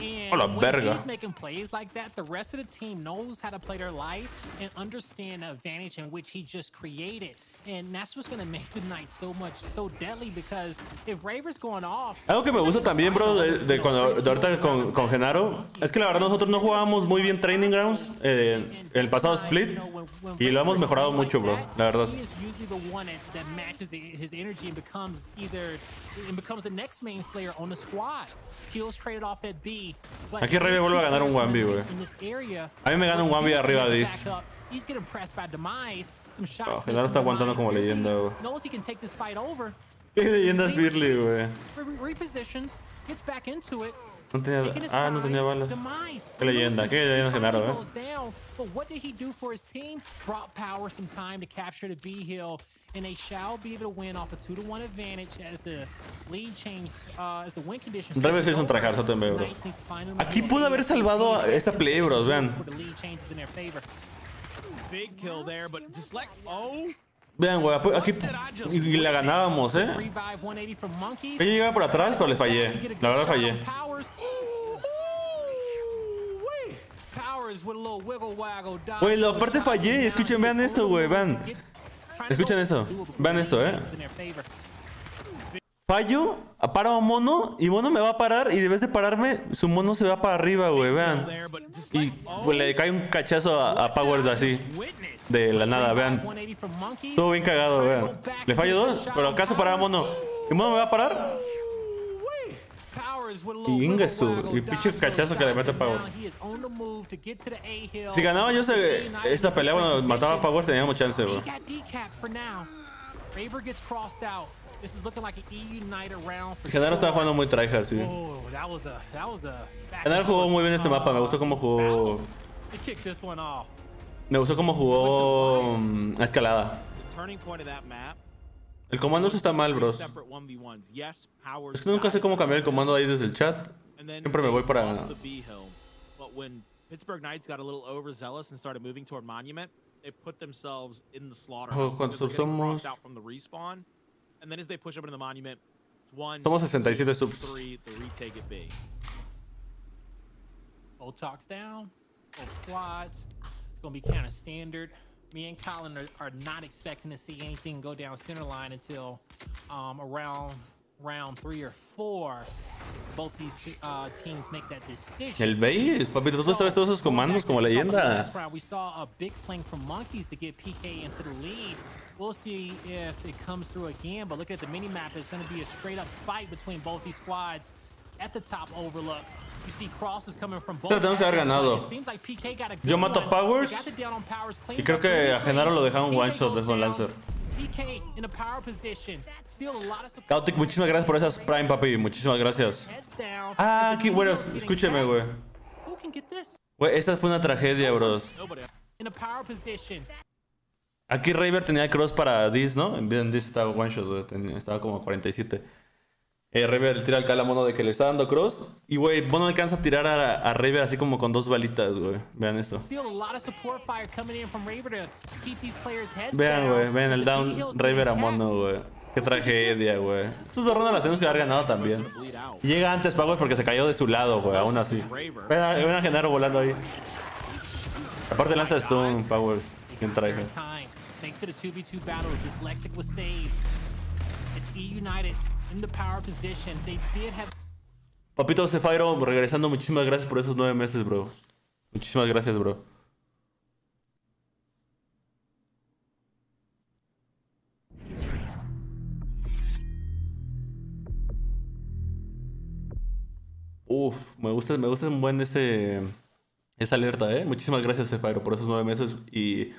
And Hola, when verga. he's making plays like that, the rest of the team knows how to play their life and understand the advantage in which he just created. And that's what's gonna make the night so much so deadly because if Raver's going off. Algo que me gusta también, bro, de, de cuando de ahorita con, con, Genaro, es que la verdad nosotros no jugábamos muy bien Training Grounds eh, en el pasado split y lo hemos mejorado mucho, bro, la verdad. Aquí Raver vuelve a ganar un 1B, güey. A mí me gana un 1B arriba de 10. Oh, Genaro está aguantando como leyenda, güey. ¿Qué leyenda es Birly, güey? No tenía... Ah, no tenía balas. Qué leyenda, qué leyenda Genaro, eh. But what did he do for his team? Drop power some time to capture the B hill, and they shall be able to win off a 2 to 1 advantage as the lead change, uh, as the win conditions. Debe ser un trajarzo también, bro. Aquí pudo haber salvado esta play, bro, vean. Vean, güey, aquí y la ganábamos, ¿eh? Ella llegaba por atrás, pero le fallé. La verdad fallé. Güey, la parte fallé. Escuchen, vean esto, güey, vean. Escuchen esto. Vean esto, ¿eh? Fallo, paro a mono y mono me va a parar y de de pararme, su mono se va para arriba, güey, vean. Y pues, le cae un cachazo a, Powers así, de la nada, vean. Todo bien cagado, vean. Le fallo dos, pero acá se paraba mono. ¿Y mono me va a parar? Y Inga y pinche cachazo que le mete a Powers. Si ganaba yo esta pelea, bueno, mataba a Powers, teníamos chance, güey. Genaro estaba jugando muy tryhard, sí. Genaro jugó muy bien este mapa, me gustó cómo jugó. Me gustó cómo jugó mm, a escalada. El comando está mal, bros. Es que nunca sé cómo cambiar el comando ahí desde el chat. Siempre me voy para. Pittsburgh Knights got a little overzealous and started moving toward Monument. They put themselves in the slaughterhouse. Oh, somos... out from the respawn. And then as they push up into the monument, it's one, Somos 67 subs. Three, the retake at B. Old talks down, old squads. It's gonna be kind of standard. Me and Colin are, are, not expecting to see anything go down center line until um, around round three or four. Both these uh, teams make that decision. El base, papito, tú sabes todos esos comandos como leyenda. We saw a big flank from Monkeys to get PK into the lead. We'll see if it comes through again, but look at the mini map. It's going to be a straight up fight between both these squads at the top overlook. You see crosses coming from both. Tenemos que haber ganado. Yo mato a Powers y creo que a Genaro lo dejaron one shot desde un Lancer. Chaotic, muchísimas gracias por esas Prime, papi. Muchísimas gracias. Ah, aquí, bueno, escúcheme, güey. Güey, esta fue una tragedia, bros. Aquí Raver tenía cross para Diz, ¿no? En vez de Diz estaba one shot, güey. Estaba como 47. Eh, Raver tira al mono de que le está dando cross. Y, güey, Bono alcanza a tirar a, a Raver así como con dos balitas, güey. Vean esto. Vean, güey. Vean el down Raver a Mono, güey. Qué tragedia, güey. Estos dos rondas las tenemos que haber ganado también. Y llega antes Powers porque se cayó de su lado, güey. Aún así. Vean, a Genaro volando ahí. Aparte lanza Stone, Powers. ¿Quién trae? Thanks to the 2v2 battle, Dyslexic was saved. It's E United in the power position. They did have... Papito Cefairo, regresando, muchísimas gracias por esos nueve meses, bro. Muchísimas gracias, bro. Uf, me gusta, me gusta un buen ese, esa alerta, ¿eh? Muchísimas gracias, Cefairo, por esos nueve meses y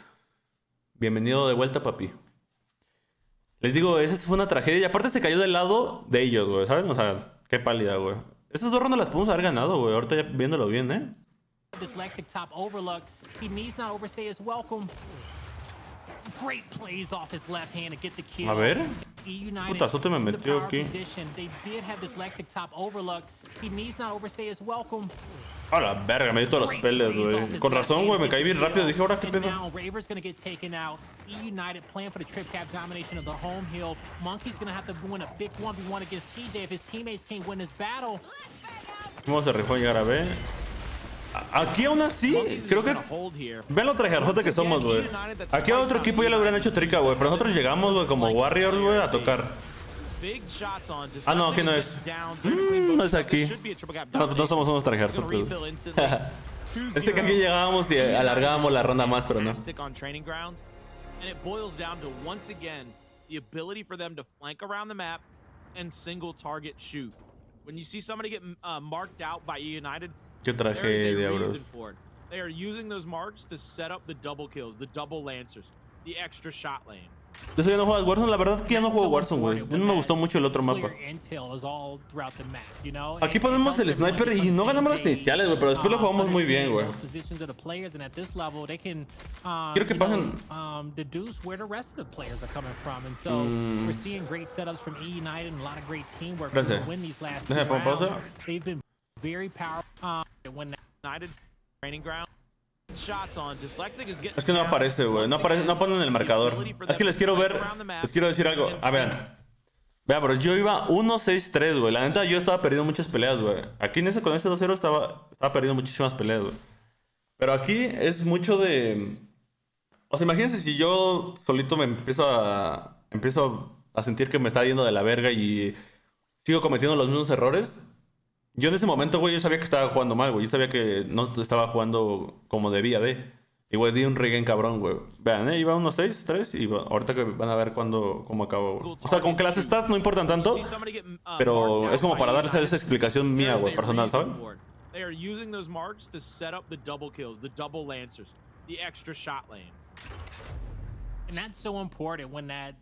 Bienvenido de vuelta, papi. Les digo, esa fue una tragedia. Y aparte se cayó del lado de ellos, güey. ¿Saben? O sea, qué pálida, güey. Estas dos rondas las podemos haber ganado, güey. Ahorita ya viéndolo bien, ¿eh? A ver. Putazote me metió aquí. They did have Dyslexic top overlook. He needs not overstay his welcome. A la verga, me dio todas las peles, güey. Con razón, güey, me caí bien rápido. Dije, ahora qué pedo. Raver's gonna get taken out. United plan for the trip cap domination of the home hill. Monkey's gonna have to win a big 1v1 against TJ if his teammates can't win this battle. ¿Cómo se rifó llegar a B? Aquí aún así, creo que... Vean lo trajerote que somos, güey. Aquí a otro equipo ya le hubieran hecho trica, güey. Pero nosotros llegamos, güey, como Warriors, güey, a tocar. Ah, no, aquí no es. Mm, no es aquí. No, no somos unos trajerotes. este que aquí llegábamos y alargábamos la ronda más, pero no. And it boils down to once again the ability for them to flank around the map and single target shoot. When you see somebody get uh, marked out by United, Qué tragedia, bro. They are using those marks to set up the double kills, the double lancers, the extra shot lane. Yo sé que no juegas Warzone, la verdad que ya no juego Warzone, güey. No me gustó mucho el otro mapa. Aquí ponemos el sniper y no ganamos las iniciales, güey, pero después lo jugamos muy bien, güey. Quiero que pasen... Espérense. Déjame poner pausa. Es que no aparece, güey. No, aparece, no ponen el marcador. Es que les quiero ver. Les quiero decir algo. A ver. Vea, pero yo iba 1-6-3, güey. La neta, yo estaba perdiendo muchas peleas, güey. Aquí en ese, con ese 2-0 estaba, estaba perdiendo muchísimas peleas, güey. Pero aquí es mucho de. O sea, imagínense si yo solito me empiezo a. Empiezo a sentir que me está yendo de la verga y sigo cometiendo los mismos errores. Yo en ese momento, güey, yo sabía que estaba jugando mal, güey. Yo sabía que no estaba jugando como debía de. Y, güey, di un en cabrón, güey. Vean, eh, iba unos 6, 3 y ahorita que van a ver cuándo, cómo acabo, güey. O sea, como que las stats no importan tanto, pero es como para darles esa explicación mía, güey, personal, ¿saben? They are using those marks to set up the double kills, the double lancers, the extra shot lane. And that's so important when that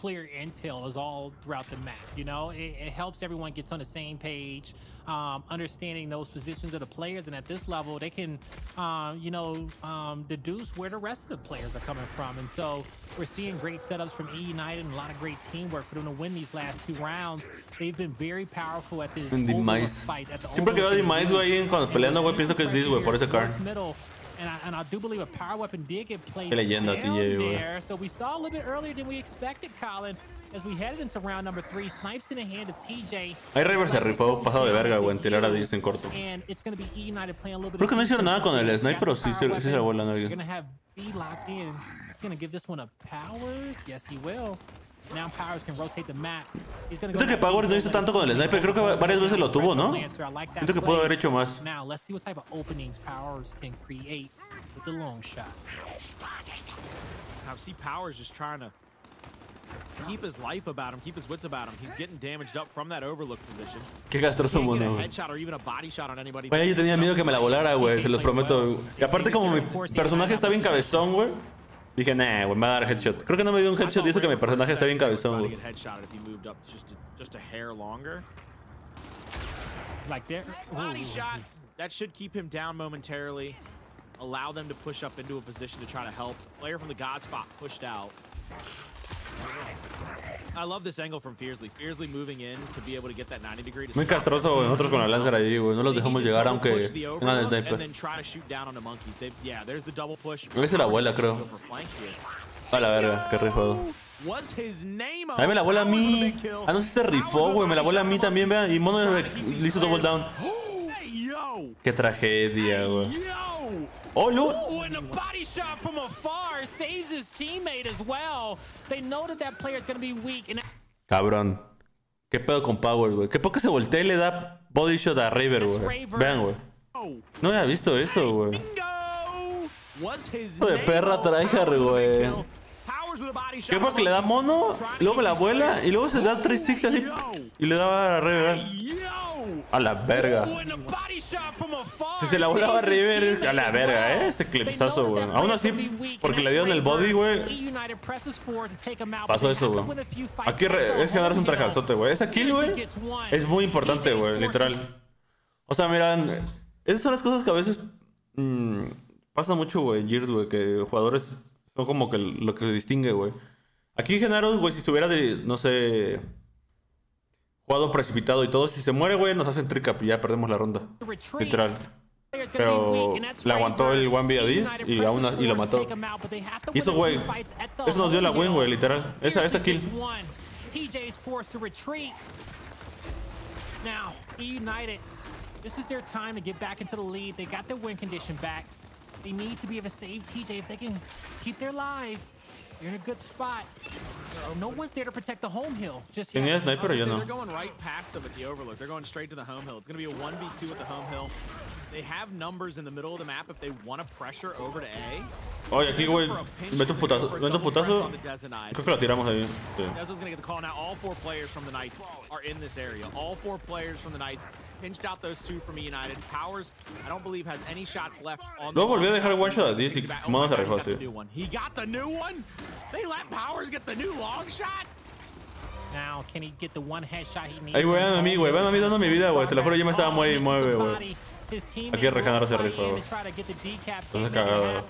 clear intel is all throughout the map. You know, it, it helps everyone gets on the same page, um, understanding those positions of the players, and at this level, they can, uh, you know, um, deduce where the rest of the players are coming from. And so we're seeing great setups from E United and a lot of great teamwork for them to win these last two rounds. They've been very powerful at this fight. At the Siempre que veo Demise, güey, cuando peleando, güey, pienso que es Diz, güey, por ese car. And I do believe a power weapon did get placed leyenda, down there. So we saw a little bit earlier than we expected, Colin. As we headed into round number three, snipes in the hand of TJ. Ahí River se rifó, pasado de verga, güey, en tirar a 10 en corto. And it's going to be E United playing a little bit Creo que no hicieron nada con el sniper, pero sí, sí, sí se la vuelan a alguien. To have B locked in. He's going to give this one a powers. Yes, he will. Now Powers can rotate the map. He's going to Siento que Powers no hizo tanto con el sniper, creo que varias veces lo tuvo, ¿no? Siento que pudo haber hecho más. Now, let's see what type of openings Powers can create with the long shot. Now see Powers just trying to keep his life about him, keep his wits about him. He's getting damaged up from that overlook position. Qué castroso mono. Güey, yo tenía miedo que me la volara, güey, se los prometo. Y aparte como mi personaje está bien cabezón, güey. Dije, nah, güey, me va a dar headshot. Creo que no me dio un headshot y eso que mi personaje está bien cabezón, güey. Like there. Body shot. That should keep him down momentarily. Allow them to push up into a position to try to help. Player from the God spot pushed out. I love this angle from Fiercely. Fiercely moving in to be able to get that 90 degree. Muy castroso. Nosotros con la lancer ahí, güey. No los dejamos llegar aunque tengan el sniper. Esa la abuela, creo. A la verga, qué rifado. Ahí me la bola a mí. Ah, no sé si se rifó, güey. Me la bola a mí también, vean. Y Mono le hizo double down. Qué tragedia, güey. Oh, look. Oh, and a body shot from afar saves his teammate as well. They know that that player is going to be weak. And... Cabrón. ¿Qué pedo con Powers, güey? ¿Qué poco se voltea y le da body shot a Raver, güey? Vean, güey. No había visto eso, güey. De perra güey. ¿Qué porque le da mono? Luego la vuela y luego se da 360 así y le da a Raver. A la verga. Si se la volaba a River, a la verga, ¿eh? Este clipsazo, güey. Aún así, porque le dieron el body, güey. Pasó eso, güey. Aquí es ganarse un trajazote, güey. Esta kill, güey, es muy importante, güey, literal. O sea, miran, esas son las cosas que a veces Mm, pasa mucho, güey, en Gears, güey, que jugadores son como que lo que distingue, güey. Aquí Genaro, güey, si estuviera de, no sé, jugado precipitado y todo, si se muere, güey, nos hacen tricap y ya perdemos la ronda. Literal. Pero le aguantó el 1 a 10 y, aún, y lo mató. Y eso, güey, eso nos dio la win, güey, literal. Esa, esta kill. Now, United, this is their time to get back into the lead. They got their win condition back. They need to be able to save TJ if they can keep their lives. You're in a good spot. No one's there to protect the home hill. Just yet. Tenía sniper yo no. They're going right past them at the overlook. They're going straight to the home hill. It's going to be a 1v2 at the home hill. They have numbers in the middle of the map if they want to pressure over to A. Oye, aquí, güey, mete un putazo, mete un putazo. Creo que lo tiramos ahí. Sí. Dezo's gonna get the call now. All four players from the Knights are in this area. All four players from the Knights pinched out those two from United. Powers, I don't believe has any shots left on Luego volvió a dejar oh, one shot a DC. Modo se rifó, sí. He got the new one. They let Powers get the new long shot. Now, can he get the one headshot he needs? Ay, güey, a mí, güey, van a mí dando mi vida, güey. Te lo juro, yo me estaba muy mueve, güey. Aquí Regenerar se rifó. Entonces cagado.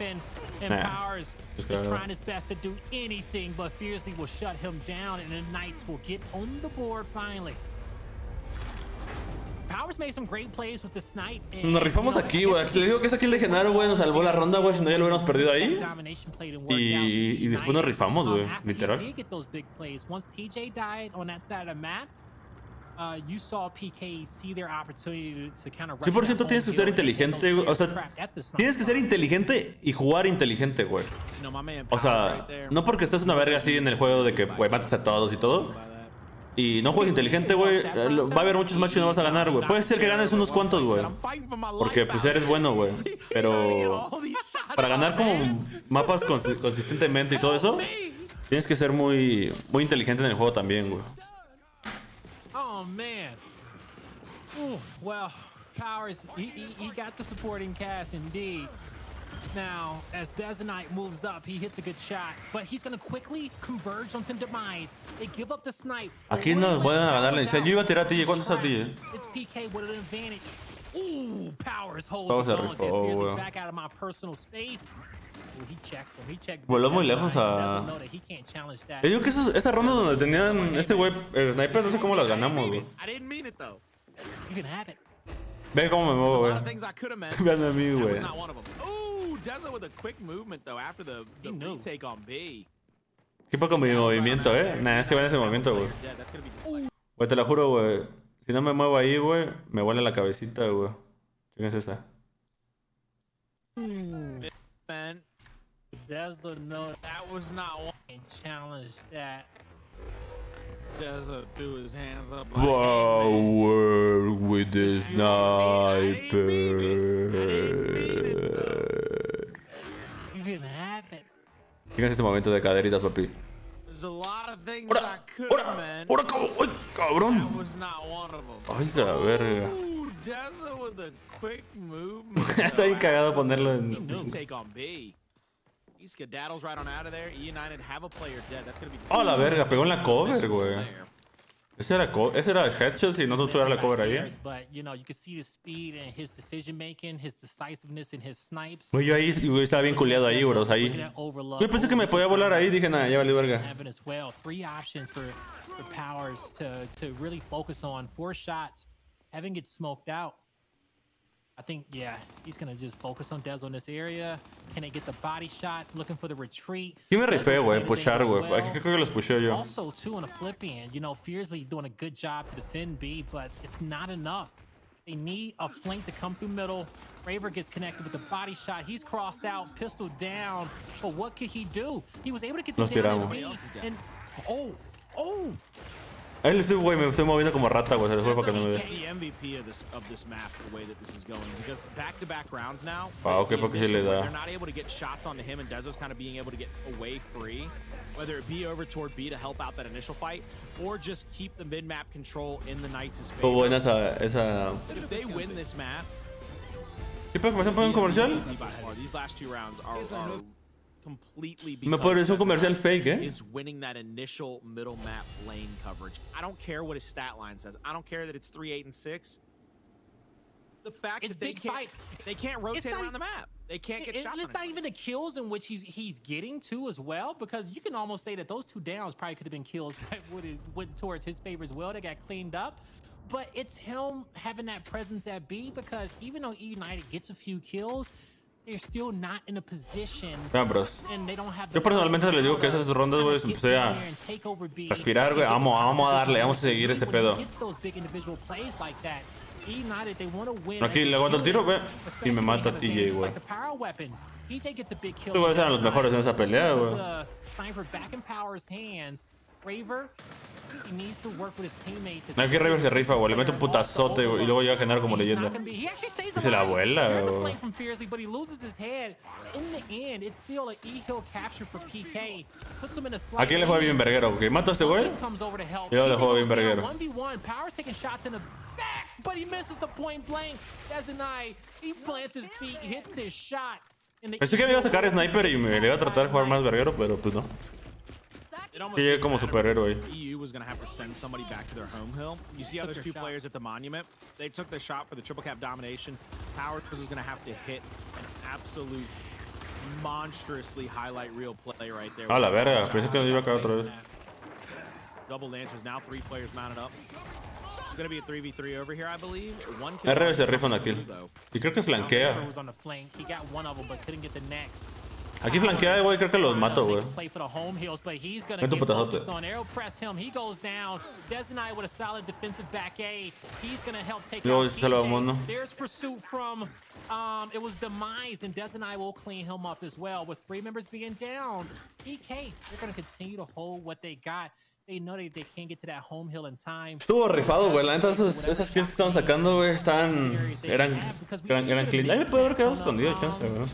Nah. is trying his best to do anything, but Fiercely will shut him down, and the Knights will get on the board finally. Powers made some great plays with the snipe. Nos rifamos aquí, güey. Le digo que esta kill de Genaro, güey, nos salvó la ronda, güey. Si no, ya lo hubiéramos perdido ahí. Y, y después nos rifamos, güey. Literal. 100% tienes que ser inteligente, o sea, tienes que ser inteligente y jugar inteligente, güey. O sea, no porque estés una verga así en el juego de que, güey, matas a todos y todo. Y no juegues inteligente, güey. Va a haber muchos matches y no vas a ganar, güey. Puede ser que ganes unos cuantos, güey. Porque pues eres bueno, güey. Pero para ganar como mapas consistentemente y todo eso, tienes que ser muy, muy inteligente en el juego también, güey. Oh, man. Ooh, well, Powers, he, he, he, got the supporting cast indeed. Now, as Desonite moves up, he hits a good shot, but he's going to quickly converge on some demise. They give up the snipe. Aquí no pueden ganarle. Yo iba a tirar a TJ. ¿Cuánto está TJ? It's PK with an advantage. Ooh, Powers holds on. Oh, back out of my personal space. Voló muy lejos a... Yo digo que esa ronda donde tenían este güey, el sniper, no sé cómo las ganamos, güey. Ve cómo me muevo, güey. Vean a mí, güey. Qué poco mi movimiento, eh. Nah, es que ven ese movimiento, güey. Güey, te lo juro, güey. Si no me muevo ahí, güey, me vuela la cabecita, güey. ¿Quién es esa? Desert, no, that was not one. And challenge that. Desert threw his hands up. Like, Power with the sniper. You can have it. Fíjense este momento de caderitas, papi. ¡Ahora! ¡Ahora! ¡Ahora, cabrón! ¡Ay, la verga! Está bien cagado ponerlo en... Oh, la verga, pegó en la cover, güey. Ese era, ese era headshot y no tú era la cover ahí. Güey, yo ahí güey, estaba bien culeado ahí, bro. Ahí. Yo pensé que me podía volar ahí. Dije, nada, ya valió verga. Powers to, to really focus on four shots. Having gets smoked out. I think, yeah, he's gonna just focus on Dezo in this area. Can they get the body shot? Looking for the retreat. Sí me rifé, güey, pushar, güey. Aquí creo que los pushé yo. Also, too, on a flip end, you know, Fiercely doing a good job to defend B, but it's not enough. They need a flank to come through middle. Raver gets connected with the body shot. He's crossed out, pistol down. But what could he do? He was able to get the down and oh, oh, Ahí estoy, güey, me estoy moviendo como rata, güey. Se les fue para que no me vea. Wow, qué poco se le da. Whether it be over toward B to help out that initial fight, or just keep the mid-map control in the Knights' favor. Fue buena esa, esa... If they win this map... ¿Qué pasa? ¿Me están poniendo un comercial? Completely Me parece un comercial fake, eh? Is winning that initial middle map lane coverage. I don't care what his stat line says. I don't care that it's 3, 8, and 6. the fact it's that they can't, fights. they can't rotate around the map. They can't get it, shot. It's not even the kills in which he's he's getting to as well, because you can almost say that those two downs probably could have been kills that would have went towards his favor as well. They got cleaned up. But it's him having that presence at B because even though E United gets a few kills, a bros. Yo personalmente les digo que esas rondas, güey, empecé a respirar, güey. Vamos, vamos a darle, vamos a seguir ese pedo. Aquí le aguanto el tiro, güey. Y me mata TJ, güey. Estos eran los mejores en esa pelea, güey. Aquí Raver se rifa, güey. Le mete un putazote, güey. Y luego llega a generar como leyenda. Se la vuela, güey. Aquí le juega bien verguero, güey. Mato a este güey. Y le juega bien verguero. but he misses the point blank. He plants his feet, hits his shot. Pensé que me iba a sacar sniper y me iba a tratar de jugar más verguero, pero pues no. Sí, como superhéroe. EU was gonna have to send somebody back to their home hill. You see how there's two players at the monument? They took the shot for the triple cap domination. Powers was gonna have to hit an absolute monstrously highlight reel play right there. A la verga, pensé que nos iba a caer otra vez. Double lancers now, three players mounted up. It's gonna be a 3v3 over here, I believe. One R se rifa una kill. Y creo que flanquea. Aquí flanquea, güey, creo que los mato, güey. Mete un putazote. Luego se lo vamos, ¿no? There's pursuit from um, it was demise, and Des and I will clean him up as well. With three members being down, PK, they're going to continue to hold what they got. Estuvo rifado, güey. La neta, esas, esas kills que estaban sacando, güey, estaban. Eran. Eran, eran clean. Ahí me puede haber quedado escondido, chance, güey.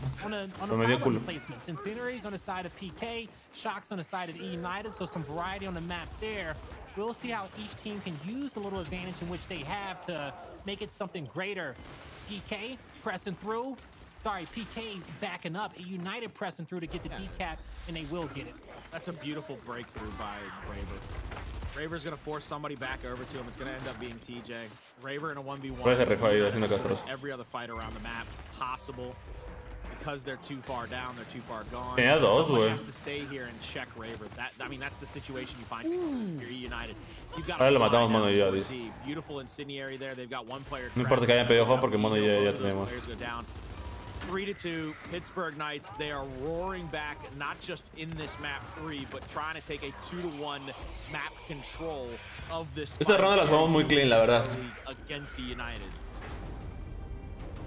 Pero me dio culo. Incinerators on the side of PK, Shocks on the side of United, so some variety on the map there. We'll see how each team can use the little advantage in which they have to make it something greater. PK pressing through. Sorry, PK backing up. United pressing through to get the yeah. decap, and they will get it. That's a beautiful breakthrough by Raver. Raver's going to force somebody back over to him. It's going to end up being TJ. Raver in a 1v1. Every other fight around the map possible. Because they're too far down, they're too far gone. Yeah, those Someone has to stay here and check Raver. That I mean, that's the situation you find here United. You've got Ahora lo matamos mono ya, Beautiful incendiary there. They've got one player. No importa que hayan pedido juego porque mono ya, ya tenemos. Three to two, Pittsburgh Knights. They are roaring back, not just in this map three, but trying to take a two to one map control of this. Esta ronda las vamos muy clean, la verdad. Against the United.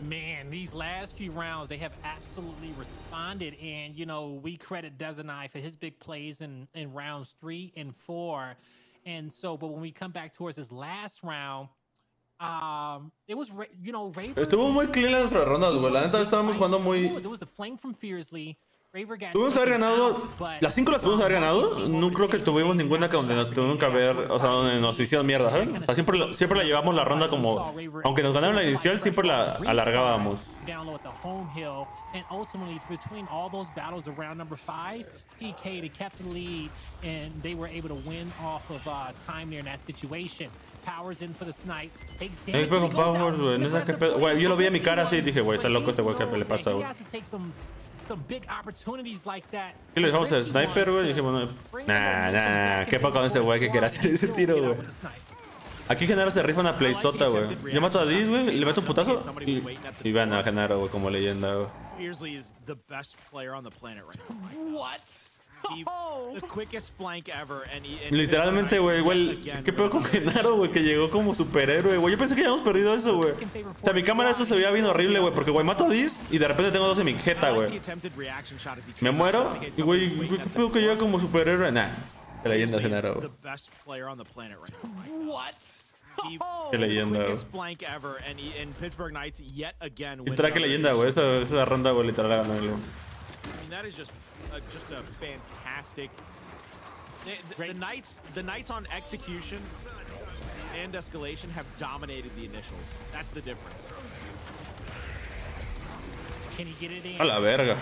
Man, these last few rounds, they have absolutely responded. And, you know, we credit Dezenai for his big plays in, in rounds three and four. And so, but when we come back towards this last round, Um, it was, you know, Raver, Estuvo muy clean en nuestras rondas, güey. La neta estábamos jugando muy. Tuvimos que haber ganado. Las 5 las pudimos haber ganado. No creo que tuvimos ninguna que donde nos tuvimos que haber. O sea, donde nos hicieron mierda, ¿saben? O sea, siempre, siempre la llevamos la ronda como. Aunque nos ganaron la inicial, siempre la alargábamos. Powers in for the snipe. Takes damage. Hey, Powers, güey. No sé qué pedo. Güey, yo lo vi a mi cara así y dije, güey, está loco este güey, ¿qué le pasa, güey? Some big opportunities like that. Y le dejamos el sniper, güey. Y dije, bueno, nah, nah, qué poco con ese güey que quiere hacer ese tiro, güey. Aquí Genaro se rifa una playzota, güey. Yo mato a Diz, güey, le meto un putazo y, y van a Genaro, güey, como leyenda, güey. Beersley is the best player on the planet right now. What? The quickest flank ever and he, and Literalmente, güey, güey, ¿qué pedo con Genaro, güey? Que llegó como superhéroe, güey. Yo pensé que ya habíamos perdido eso, güey. O sea, mi cámara eso se veía bien horrible, güey, porque, güey, mato a Diz y de repente tengo dos en mi jeta, güey. Me muero y, güey, ¿qué pedo que llega como superhéroe? Nah. Qué leyenda Genaro. Qué leyenda, Literal, qué leyenda, güey. Esa, esa ronda, güey, literal la ganó él. That is just, a fantastic. The, the, the Knights, the Knights on execution and escalation have dominated the initials. That's the difference. Can he get it in? A la verga.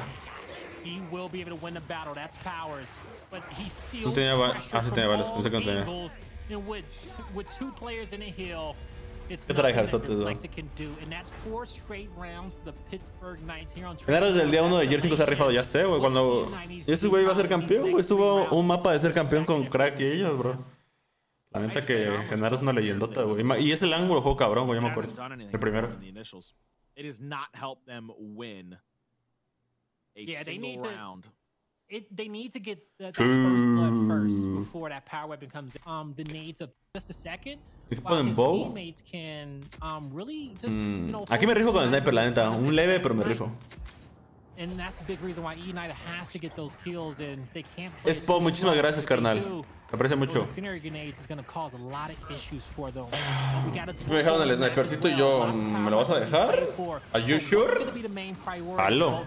He will be able to win the battle. That's Powers. But he's still no tenía, ah, sí tenía balas. Pensé que no tenía. And with, with two players in a hill, Ganaros del día 1 de Jersey se ha rifado, ya sé, güey. Cuando ese güey iba a ser campeón, güey, estuvo un mapa de ser campeón con Crack y ellos, bro. La neta que Genaro es una leyendota, güey. Y es el ángulo juego cabrón, güey, yo me acuerdo. El primero. It has not helped them win a yeah, single round. It they need to get that, that first blood first before that power weapon comes in. Um, the nades of just a second. While his teammates can um really just mm. you know. Aquí me rifo con el sniper, la neta. Un leve, pero me rifo. And that's the big reason why E United has to get those kills and they can't. Espo, muchísimas gracias, carnal. Me aprecia mucho. Me dejaron el snipercito y yo, ¿me lo vas a dejar? ¿Are you sure? Halo.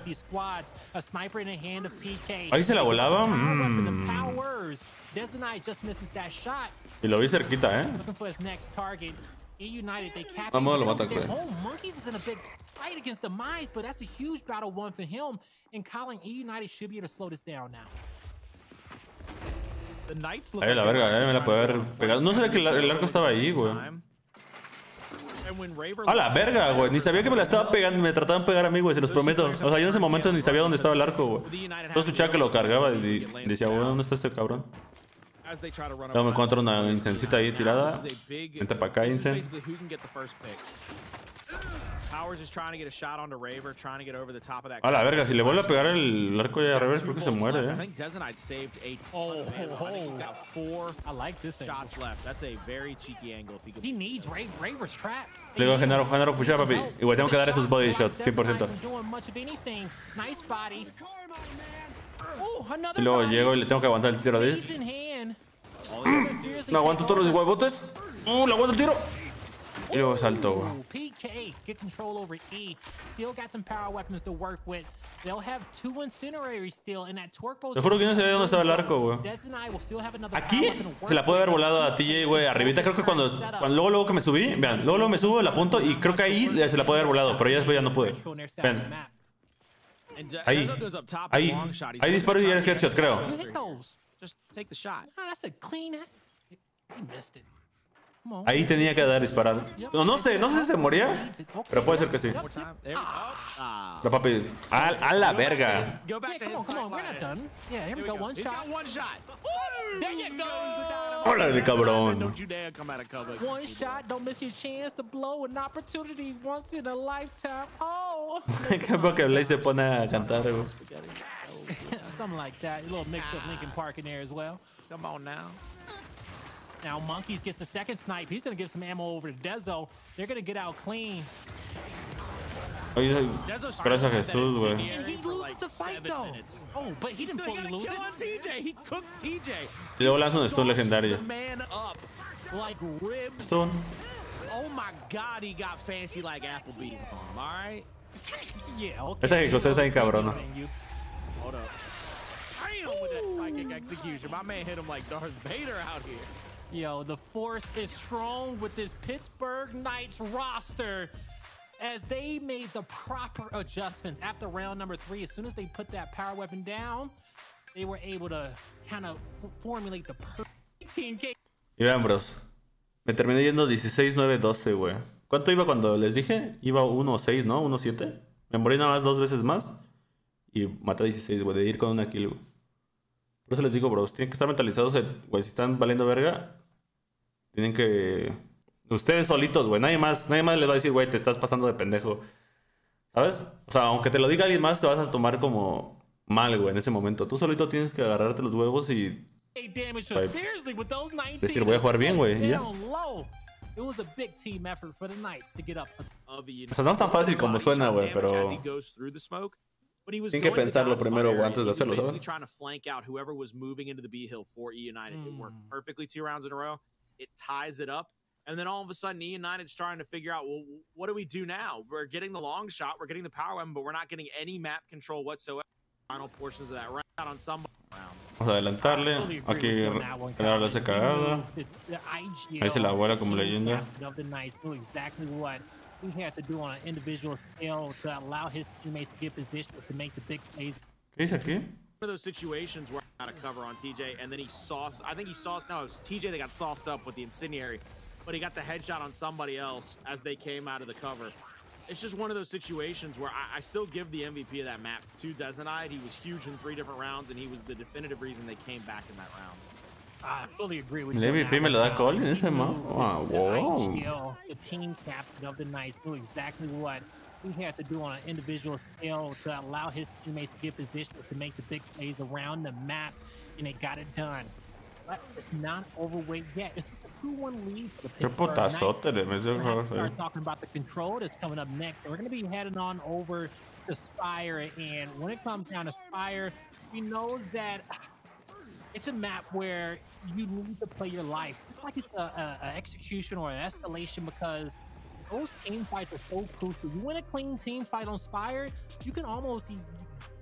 Ahí se la volaba. Mm. Y lo vi cerquita, ¿eh? Vamos, lo matan, creo. Monkeys is in a big fight against the Mize, but that's a huge battle one for him. And Colin, E United should be able to slow this down now. Ahí la verga, eh, me la puede haber pegado. No sabía que el, arco estaba ahí, güey. A la verga, güey. Ni sabía que me la estaba pegando. Me trataban de pegar a mí, güey. Se los prometo. O sea, yo en ese momento ni sabía dónde estaba el arco, güey. Yo escuchaba que lo cargaba y decía, güey, ¿dónde está este cabrón? Luego me encuentro una incensita ahí tirada. Vente para acá, Incen. A la verga, si le vuelve a pegar el arco ya a revés, creo que se muere, eh. I like this shots left. That's a very cheeky angle. He needs Raver's trap. Le digo a Genaro, Genaro, pucha, papi. Igual tengo que dar esos body shots, 100%. Y luego llego y le tengo que aguantar el tiro de No aguanto todos los huevotes. Uh, le aguanto el tiro. Y luego saltó, güey. PK get control over E. Still got some power weapons to work with. They'll have two incinerators still and that torque Te juro que no sabía dónde estaba el arco, güey. Aquí se la puede haber volado a TJ, güey. Arribita creo que cuando, cuando luego luego que me subí, vean, luego luego me subo, la apunto y creo que ahí se la puede haber volado, pero ya después ya no pude. Vean. Ahí. Ahí. Ahí disparo y era headshot, creo. Just take the shot. Ah, that's a clean. He missed it. Ahí tenía que dar disparado. No, no sé, no sé si se moría, pero puede ser que sí. La papi, a, a la verga. Hola, el cabrón. One shot, don't miss your chance to blow an opportunity once in a lifetime. Oh. Qué poco que se pone a cantar, Something like that. A little mix of Linkin Park in there as well. Come on now. Now Monkeys gets the second snipe. He's going to give some ammo over to Dezo. They're going to get out clean. Oh, Gracias a Jesús, güey. He loses the fight though. Oh, but he didn't fully lose it. TJ. He cooked TJ. Y luego lanza un stun legendario. Like ribs. Stun. Oh my god, he got fancy like Applebee's on him, alright? yeah, okay. Esa que cosa está bien cabrona. Hold up. Damn with that psychic execution. My man hit him like Darth Vader out here. Yo, the force is strong with this Pittsburgh Knights roster as they made the proper adjustments after round number three. As soon as they put that power weapon down, they were able to kind of formulate the perfect 18K. Y vean, bros. Me terminé yendo 16-9-12, güey. ¿Cuánto iba cuando les dije? Iba 1-6, ¿no? 1-7. Me morí nada más dos veces más. Y maté 16, güey, de ir con una kill, Por eso les digo, bros, tienen que estar mentalizados, güey, si están valiendo verga, tienen que... Ustedes solitos, güey, nadie más, nadie más les va a decir, güey, te estás pasando de pendejo. ¿Sabes? O sea, aunque te lo diga alguien más, te vas a tomar como mal, güey, en ese momento. Tú solito tienes que agarrarte los huevos y... decir, voy a jugar bien, güey, ya. O sea, no es tan fácil como suena, güey, pero... Tienen que pensarlo primero o antes de hacerlo, ¿sabes? trying to flank out whoever was moving into the B hill for E United. Mm. It worked hmm. perfectly two rounds in a row. It ties it up. And then all of a sudden, E United's trying to figure out, well, what do we do now? We're getting the long shot, we're getting the power weapon, but we're not getting any map control whatsoever. Final portions of that round on some. Vamos a adelantarle. Aquí generarle esa cagada. Ahí se la vuela como leyenda. Exactly what he had to do on an individual scale to allow his teammates to get positioned to make the big plays. ¿Qué dice aquí? One of those situations where I got a cover on TJ, and then he saw. I think he saw. No, it was TJ that got sauced up with the incendiary. but he got the headshot on somebody else as they came out of the cover. It's just one of those situations where I, I still give the MVP of that map to Dezenite. He was huge in three different rounds, and he was the definitive reason they came back in that round. Ah, I fully agree with you. MVP me lo da Colin ese map. Wow. wow. The team captain of the night knew exactly what he had to do on an individual scale to allow his teammates to get positions to make the big plays around the map, and they got it done. But it's not overweight yet. It's a 2-1 lead for the le metió We're talking about the control that's coming up next. we're going to be heading on over to Spire, and when it comes down to Spire, we know that it's a map where you need to play your life. It's like it's a, a, a execution or an escalation because those team fights are so crucial. You win a clean team fight on Spire, you can almost.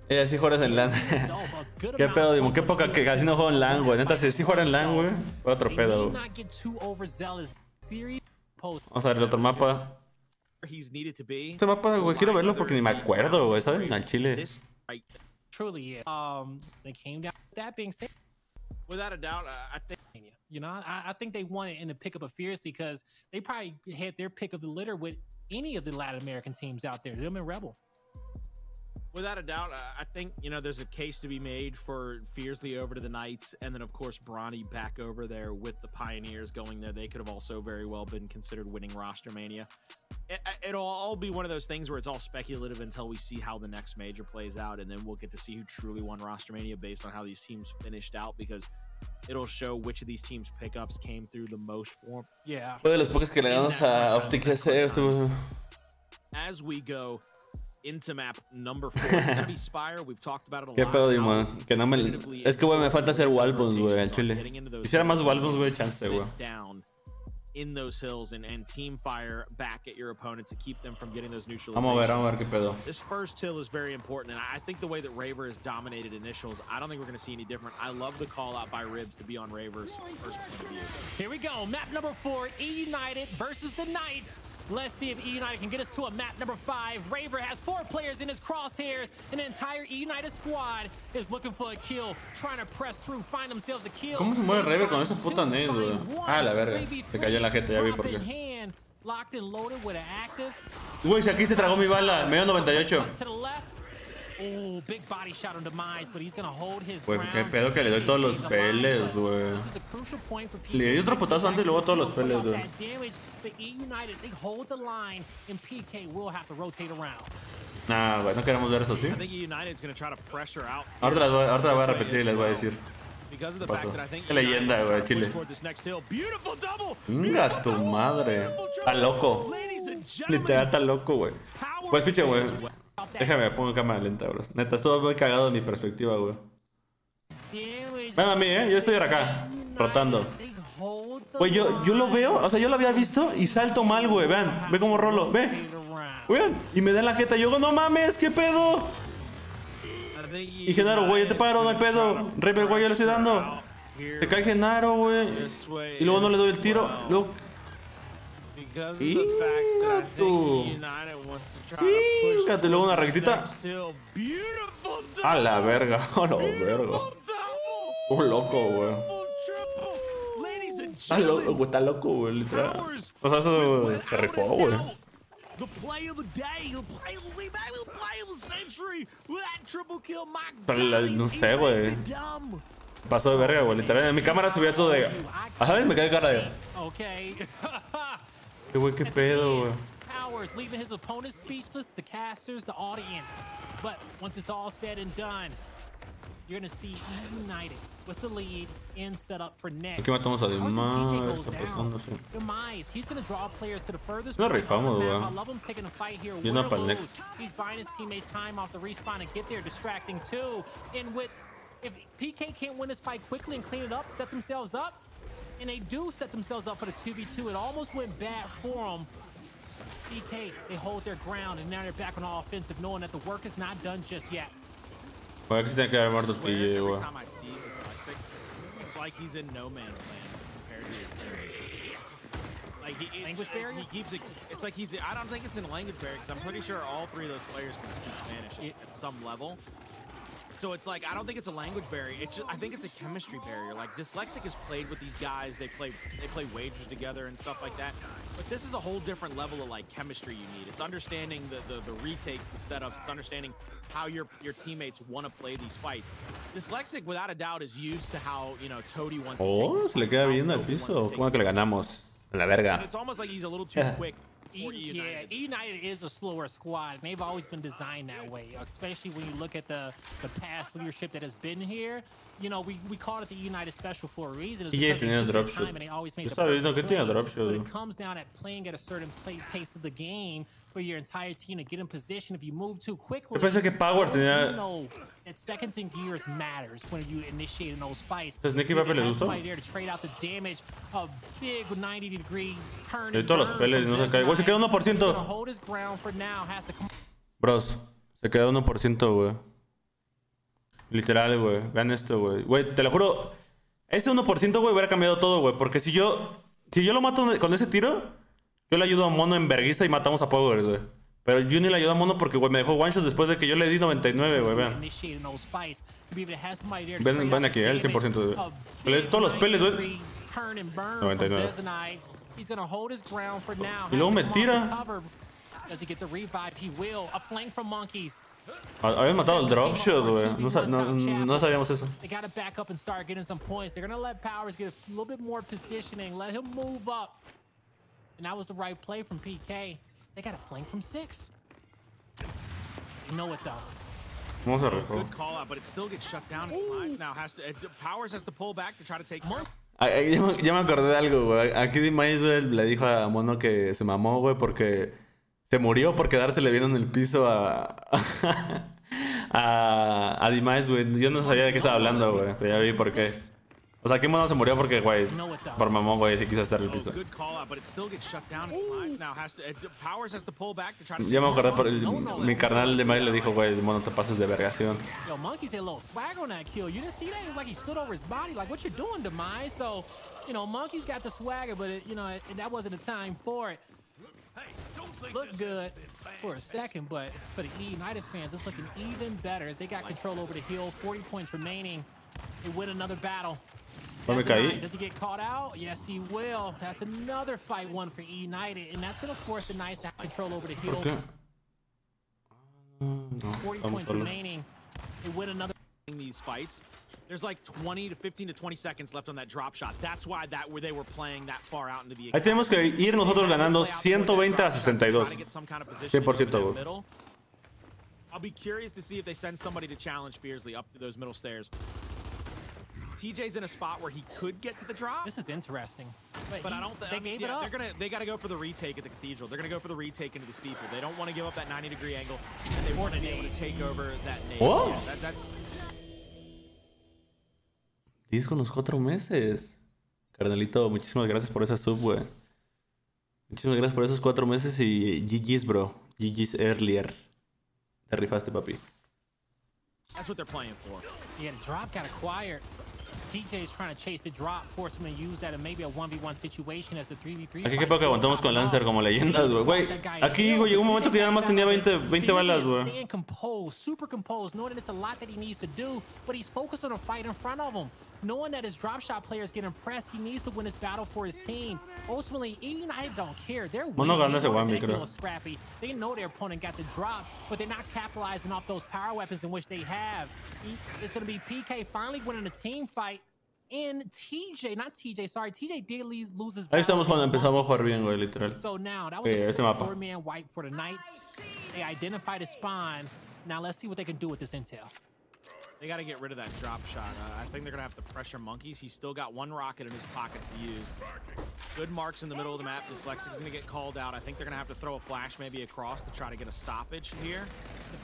Eh, sí juegas en LAN. ¿Qué pedo, Dimo? Qué poca que casi no juego en LAN, güey. Neta, si sí juega en LAN, güey. Fue otro pedo, güey. Vamos a ver el otro mapa. Este mapa, güey, quiero verlo porque ni me acuerdo, güey, ¿sabes? Al chile. Truly, um, they came down. That being said, without a doubt, I think. You know, I, I think they won it in the pick up of Fiercely because they probably had their pick of the litter with any of the Latin American teams out there. Them and Rebel. Without a doubt, I think you know there's a case to be made for Fiercely over to the Knights, and then of course Bronny back over there with the Pioneers going there. They could have also very well been considered winning roster mania. It, will all be one of those things where it's all speculative until we see how the next major plays out, and then we'll get to see who truly won roster mania based on how these teams finished out because it'll show which of these teams pickups came through the most form. Yeah. Fue de los pocos que le damos a Optic As we go into map number four. It's gonna be Spire. We've talked about it a lot. ¿Qué pedo, Dimo? Que no me... Es que, güey, me falta hacer Walbons, güey, al chile. Quisiera más Walbons, güey, chance, güey. in those hills and, and team fire back at your opponents to keep them from getting those neutralizations. Vamos a ver, vamos a ver qué pedo. This first hill is very important, and I think the way that Raver has dominated initials, I don't think we're going to see any different. I love the call out by Ribs to be on Raver's first point of view. Here we go, map number four, E United versus the Knights. Let's see if E United can get us to a map number five. Raver has four players in his crosshairs. and An entire E United squad is looking for a kill, trying to press through, find themselves a kill. ¿Cómo se mueve Raver con esa puta nade, Ah, la verga. Se cayó la gente, ya vi por qué. Güey, si aquí se tragó mi bala, medio 98. Oh, big body shot on demise, but he's gonna hold his Güey, qué pedo que le doy todos los peles, güey. Le di otro putazo antes y luego todos los peles, güey. Nah, güey, no queremos ver eso, ¿sí? Ahorita la voy, voy a repetir y les voy a decir. Qué leyenda, güey, Chile. Venga, tu madre. Está loco. Literal, está loco, güey. Pues, piche, güey. Déjame, pongo cámara lenta, bro. Neta, estuvo muy cagado de mi perspectiva, güey. Ven a mí, eh. Yo estoy acá, rotando. Güey, yo, yo lo veo, o sea, yo lo había visto y salto mal, güey. Vean, ve cómo rolo, ve. Vean, y me da la jeta. Yo no mames, ¿qué pedo? Y Genaro, güey, yo te paro, no hay pedo. Reaper, güey, yo le estoy dando. Se cae Genaro, güey. Y luego no le doy el tiro. Luego... Y. Fíjate, luego una rectita. A la verga, a la verga. Un loco, güey. Está loco, está loco, güey, literal. O sea, eso se rifó, güey. No sé, güey. Pasó de verga, güey. Literal, en mi cámara subía todo de. Ajá, me cae cara de. Qué güey, qué pedo, güey. Powers leaving his opponents speechless, the casters, the audience. But once it's all said and done, you're gonna see United with the lead and set up for next. Aquí matamos a Demise, apostándose. Demise, he's gonna draw players to the furthest. No rifamos, güey. I love him taking a fight here. Para el next. He's buying his teammates time off the respawn and get there, distracting too. And with if PK can't win this fight quickly and clean it up, set themselves up, and they do set themselves up for the 2v2, it almost went bad for them. PK, they hold their ground, and now they're back on all offensive, knowing that the work is not done just yet. Well, I think I muerto Every time I see Dyslexic, it's like he's in no man's land compared to his teammates. Like he, language barrier? He keeps. It's like he's. I don't think it's in language barrier because I'm pretty sure all three of those players can speak Spanish it, at some level. So it's like I don't think it's a language barrier. It's just, I think it's a chemistry barrier. Like Dyslexic has played with these guys. They play they play wagers together and stuff like that. But this is a whole different level of like chemistry you need. It's understanding the the, the retakes, the setups. It's understanding how your your teammates want to play these fights. Dyslexic, without a doubt, is used to how you know Toady wants. Oh, to se le queda bien al piso. ¿Cómo que le ganamos? A la verga. And it's almost like he's a little too quick. E yeah, United is a slower squad. They've always been designed that way, especially when you look at the, the past leadership that has been here. You know, we, we call it the United Special for a reason. It's yeah, tenía drop shot. And they always make the viendo que tenía drop. But it comes down at playing at a certain play, pace of the game for your entire team to get in position. If you move too quickly, Yo pensé que Power tenía... You know that seconds and gears matters when you initiate in those fights. Entonces, Nicky Pepe le gustó. there to trade out the damage, a big 90 degree turn. De todos los peles no se cae. Güey, se queda 1%. Hold his ground for now. Has to Bros, se queda 1%, güey. Literal, güey. Vean esto, güey. Güey, te lo juro. Ese 1%, güey, hubiera cambiado todo, güey. Porque si yo. Si yo lo mato con ese tiro, yo le ayudo a Mono en vergüenza y matamos a Power, güey. Pero yo ni le ayudo a Mono porque, güey, me dejó one shot después de que yo le di 99, güey, vean. Ven, ven aquí, el 100%, güey. Le di todos los peles, güey. 99. Y luego me tira. Ah, habían matado el drop shot, güey. No, no, no, sabíamos eso. They gotta back up and start getting some points. They're gonna let Powers get a little bit more positioning, let him move up. And that was the right play from PK. They got a flank from six. You know it though. Vamos a recoger. Good call out, but it still gets shut down. Now has to Powers has to pull back to try to take. Ya, me, acordé de algo, güey. Aquí le dijo a Mono que se mamó, güey, porque se murió por quedársele bien en el piso a. a, a Dimash, güey. Yo no sabía de qué estaba hablando, güey. Pero ya vi por qué. O sea, Kimono se murió porque, güey, por mamón, güey, sí quiso estar en el piso. Ya me acordé por el, mi carnal de Mari le dijo, güey, mono, te pases de vergación. You didn't see that? It was like he stood over his body. Like, what you doing, Demise? So, you know, Monkey's got the swagger, but, it, you know, it, that wasn't the time for it. Looked good for a second, but for the E United fans, it's looking even better as they got control over the hill. 40 points remaining. They win another battle. No me caí. Does he get caught out? Yes, he will. That's another fight one for E United, and that's going to force the Knights to have control over the hill. Okay. 40 points remaining. They win another. These fights, there's like 20 to 15 to 20 seconds left on that drop shot. That's why that where they were playing that far out into the. Ahí tenemos que ir nosotros ganando 120 a 62. 100%. I'll be curious to see if they send somebody to challenge Fiercely up to those middle stairs. TJ's in a spot where he could get to the drop. This is interesting. But, but he, I don't. Th they I mean, gave yeah, it up. They're gonna. They got to go for the retake at the cathedral. They're gonna go for the retake into the steeple. They don't want to give up that 90 degree angle, and they want to be able to take over that nade. Whoa. Yeah, that, that's. Diez con los cuatro meses. Carnalito, muchísimas gracias por esa sub, güey. Muchísimas gracias por esos cuatro meses y GG's, bro. GG's earlier. Te rifaste, papi. That's what they're playing for. Yeah, the drop got acquired. Aquí qué poco aguantamos con Lancer como leyendas, güey. Aquí güey, llegó un momento que ya nada más tenía 20, 20 balas, güey. Super composed, knowing that it's a lot that he needs to do, but he's focused on a fight in front of him. Knowing that his drop shot players get impressed, he needs to win this battle for his team. Ultimately, I don't care. They're winning. Mono ese one, creo. Scrappy. They know their opponent got the drop, but they're not capitalizing off those power weapons in which they have. It's going to be PK finally winning a team fight. And TJ, not TJ, sorry, TJ did lose his Ahí estamos cuando empezamos a jugar bien, güey, literal. So now, that was eh, a four-man wipe for the Knights. They identified a spawn. Now let's see what they can do with this intel. They got to get rid of that drop shot. Uh, I think they're going to have to pressure Monkeys. He's still got one rocket in his pocket to use. Good marks in the middle of the map. Dyslexic's going to get called out. I think they're going to have to throw a flash maybe across to try to get a stoppage here.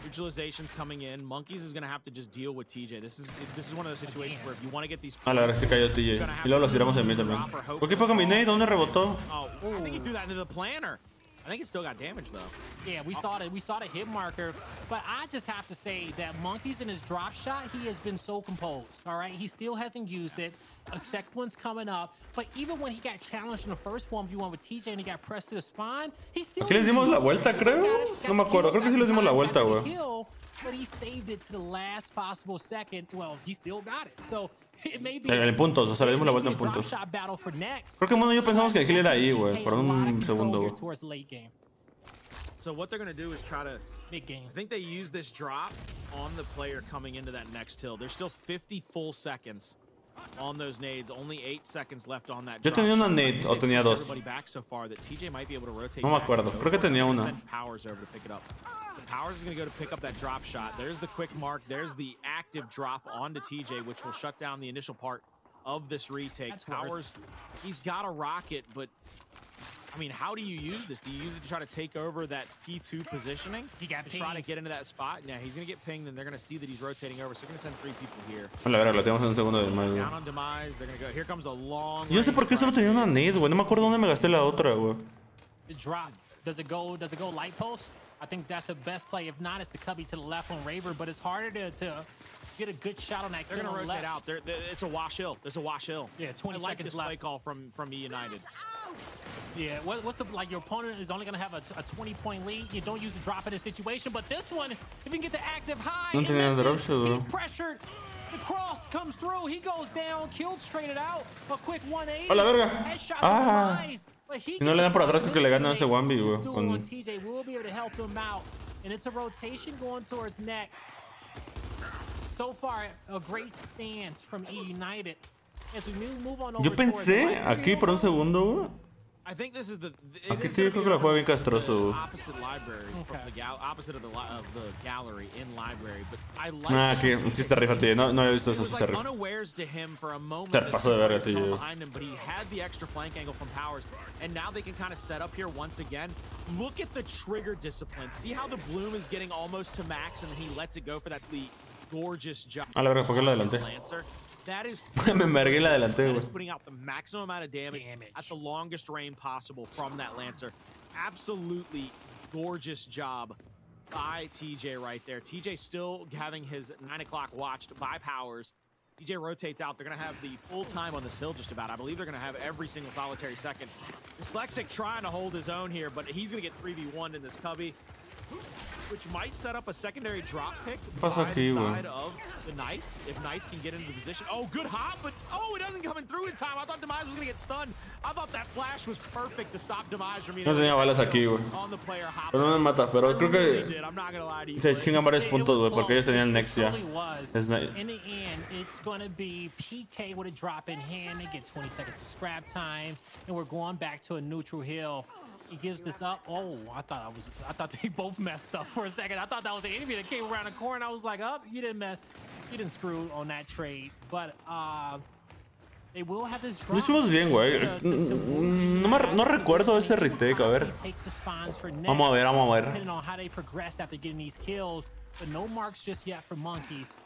Visualization's coming in. Monkeys is going to have to just deal with TJ. This is this is one of those situations where if you want to get these... Ah, la verdad es que cayó TJ. Y luego los tiramos en mid también. ¿Por qué poco mi nade? ¿Dónde rebotó? Oh, I think he threw that into the planner. I think it still got damage though. Yeah, we saw it. We saw the hit marker, but I just have to say that Monkeys in his drop shot, he has been so composed. All right, he still hasn't used it. A second one's coming up, but even when he got challenged in the first one, you went with TJ and he got pressed to the spine, he still. Aquí les dimos la vuelta, creo. No me acuerdo. Creo que sí les dimos la vuelta, güey. But he saved it to the last possible second. Well, he still got it. So it may be. En puntos, o sea, le dimos la vuelta en puntos. Creo que bueno, yo pensamos que el era ahí, güey, por un segundo, güey. So what they're gonna do is try to. Big game. I think they use this drop on the player coming into that next hill. There's still 50 full seconds on those nades. Only eight seconds left on that. Yo tenía una nade o tenía dos. No me acuerdo. Creo que tenía una. Powers over to pick it up. The Powers is going to go to pick up that drop shot. There's the quick mark. There's the active drop onto TJ, which will shut down the initial part of this retake. That's Powers, he's got a rocket, but I mean, how do you use this? Do you use it to try to take over that P2 positioning? He got to try to get into that spot. Yeah, he's going to get pinged, and they're going to see that he's rotating over. So they're going to send three people here. Hola, ver, lo tenemos en un segundo de demise. Down on demise. They're going to go. Here comes a long. Yo no sé por qué solo tenía una nade, güey. No me acuerdo dónde me gasté la otra, güey. The drop. Does it go? Does it go light post? I think that's the best play. If not, it's the cubby to the left on Raver, but it's harder to, to get a good shot on that. They're going to rotate left. out. They're, they're, it's a wash hill. There's a wash hill. Yeah, 20 I like seconds this left. play call from from E United. Yeah, what, what's the like? Your opponent is only gonna have a, a 20 point lead. You don't use the drop in this situation, but this one, if you can get the active high, no misses, he's pressured. The cross comes through. He goes down, killed straight it out. A quick 180. Hola, verga. Ah. Si no le dan por atrás, creo que le gana ese 1B, güey. Con... And it's a rotation going towards next. So far, a great stance from E United. As we move on over Yo pensé aquí por un segundo, güey. I think this is the. Aquí sí creo que la juega bien castroso. Opposite library, okay. the gal opposite of the of the gallery in library, but I like. Ah, aquí sí está rifa, tío. No, no he visto eso, sí está rifa. unawares to him for a moment. Te pasó de verga, tío. Behind him, but he had the extra flank angle from Powers, and now they can kind of set up here once again. Look at the trigger discipline. See how the bloom is getting almost to max, and then he lets it go for that the gorgeous jump. A la verga, ¿por qué lo adelanté? That is me envergué la delante, güey. putting out the maximum amount of damage, damage, at the longest range possible from that Lancer. Absolutely gorgeous job by TJ right there. TJ still having his 9 o'clock watched by Powers. TJ rotates out. They're going to have the full time on this hill just about. I believe they're going to have every single solitary second. Dyslexic trying to hold his own here, but he's going to get 3v1 in this cubby which might set up a secondary drop pick by the side of the Knights, if Knights can get into the position. Oh, good hop, but oh, it doesn't coming through in time. I thought Demise was going to get stunned. I thought that flash was perfect to stop Demise from No tenía balas aquí, güey. Pero no me mata, pero creo que se chingan varios puntos, güey, porque ellos tenían next ya. In the end, it's going to be PK with a drop in hand. They get 20 seconds of scrap time, and we're going back to a neutral hill. He gives this up. Oh, I thought I was. I thought they both messed up for a second. I thought that was the enemy that came around the corner. I was like, up. Oh, you didn't mess. You didn't screw on that trade. But uh, they will have this. Lo hicimos bien, güey. No, me, no recuerdo ese retake. A ver. Vamos a ver, vamos a ver. Depending on how they progress after getting these kills, but no marks just yet for monkeys.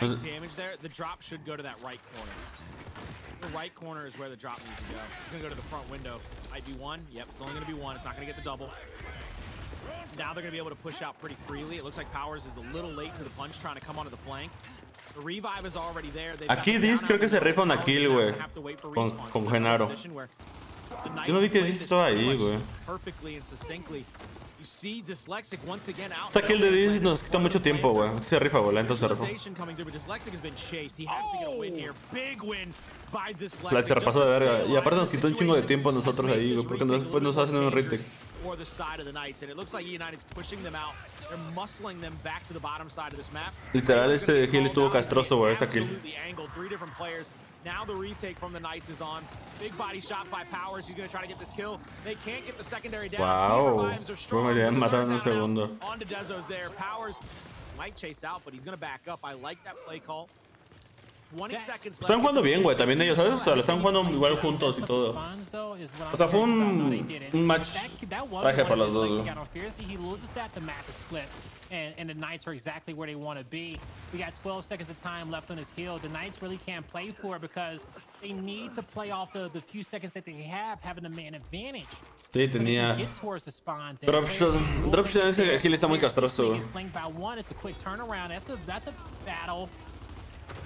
Nice damage there. The drop should go to that right corner. The right corner is where the drop needs to go. It's going to go to the front window. Might be one. Yep, it's only going to be one. It's not going to get the double. Now they're going to be able to push out pretty freely. It looks like Powers is a little late to the punch, trying to come onto the flank. The revive is already there. Aquí Diz creo que se rifa una kill, güey. Con, con Genaro. Yo no vi que Diz estaba ahí, güey. Perfectly and succinctly. Esta kill de Dizzy nos quita mucho tiempo, güey. Se rifa, güey. Rifa. La se repasó de verga. Y aparte nos quitó un chingo de tiempo a nosotros ahí, güey. Porque después nos hacen un retake. Literal, ese heal estuvo castroso, güey. Esa kill. Now the retake from the Knights is on. Big body shot by Powers. He's going to try to get this kill. They can't get the secondary down. Wow. Fue bien, mataron un segundo. On to Dezo's there. Powers might chase out, but he's going to back up. I like that play call. Están jugando bien, güey, también ellos, ¿sabes? O sea, lo están jugando igual juntos y todo. O sea, fue un, un match traje para los dos, güey. And, and the Knights are exactly where they want to be. We got 12 seconds of time left on his hill. The Knights really can't play for it because they need to play off the, the few seconds that they have, having a man advantage. Sí, tenía. Dropshot. Dropshot en ese hill está muy castroso. One, it's a quick turnaround. That's a, that's a battle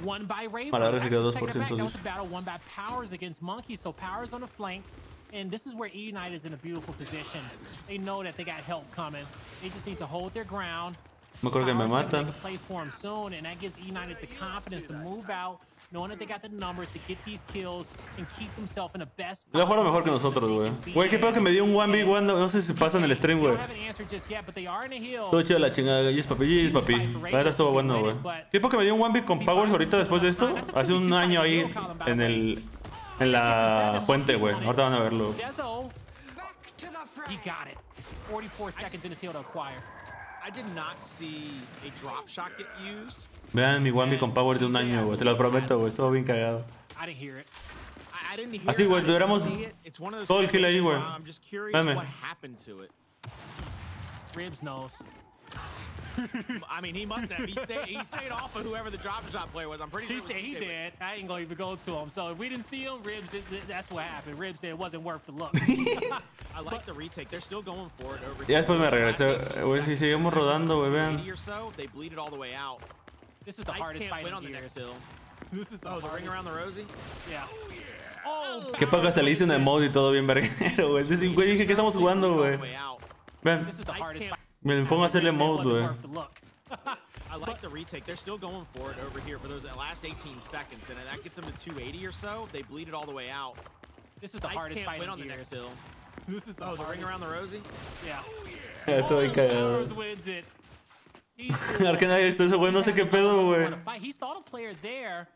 One by Raven. Para That was a battle won by Powers against Monkey. So Powers on the flank. And this is where E United is in a beautiful position. They know that they got help coming. They just need to hold their ground. Me acuerdo que me matan. Play for them soon, and that gives E United the confidence to move out, knowing that they got the numbers to get these kills and keep themselves in the best. Lo jugaron mejor que nosotros, güey. Güey, qué pedo que me dio un 1v1, no sé si pasa en el stream, güey. Todo chido la chingada, yes papi, yes papi. La verdad estuvo bueno, güey. Qué pedo que me dio un 1v con Powers ahorita después de esto. Hace un año ahí en el en la fuente, güey. Ahorita van a verlo. He got it. 44 seconds in his heal to acquire. I did not see a drop shot get used. Vean mi Wambi con power de un año, güey. Te lo prometo, güey. Estuvo bien cagado. I didn't hear it. I, I didn't hear Así, güey. Tuviéramos todo el kill ahí, güey. Dame. Ribs knows. I mean, he must have. He stayed, he stayed off of whoever the drop shot player was. I'm pretty he sure. Said he, he did. I ain't gonna even go to him. So if we didn't see him, Ribs, that's what happened. Ribs said it wasn't worth the look. I like the retake. They're still going for it over Ya después me regresé. Güey, si seguimos rodando, güey, vean. They bleed it all the way out. This is the hardest fight win on the next hill. This is the oh, the ring around the rosy. Yeah. Oh, oh, oh Qué poco hasta le hice un emote y todo bien verguero, güey. Güey, dije que estamos jugando, güey. Vean. Me pongo a hacerle emote, eh. güey. I like the retake. They're still going for it over here for those last 18 seconds, and that gets them to 280 or so. They bleed it all the way out. This is the hardest fight win on the next hill. This is the oh, the ring around the rosy. Yeah. Oh, estoy oh, cagado. wins it. Arcanaya, está ese güey, no sé qué pedo, güey. He saw the player there.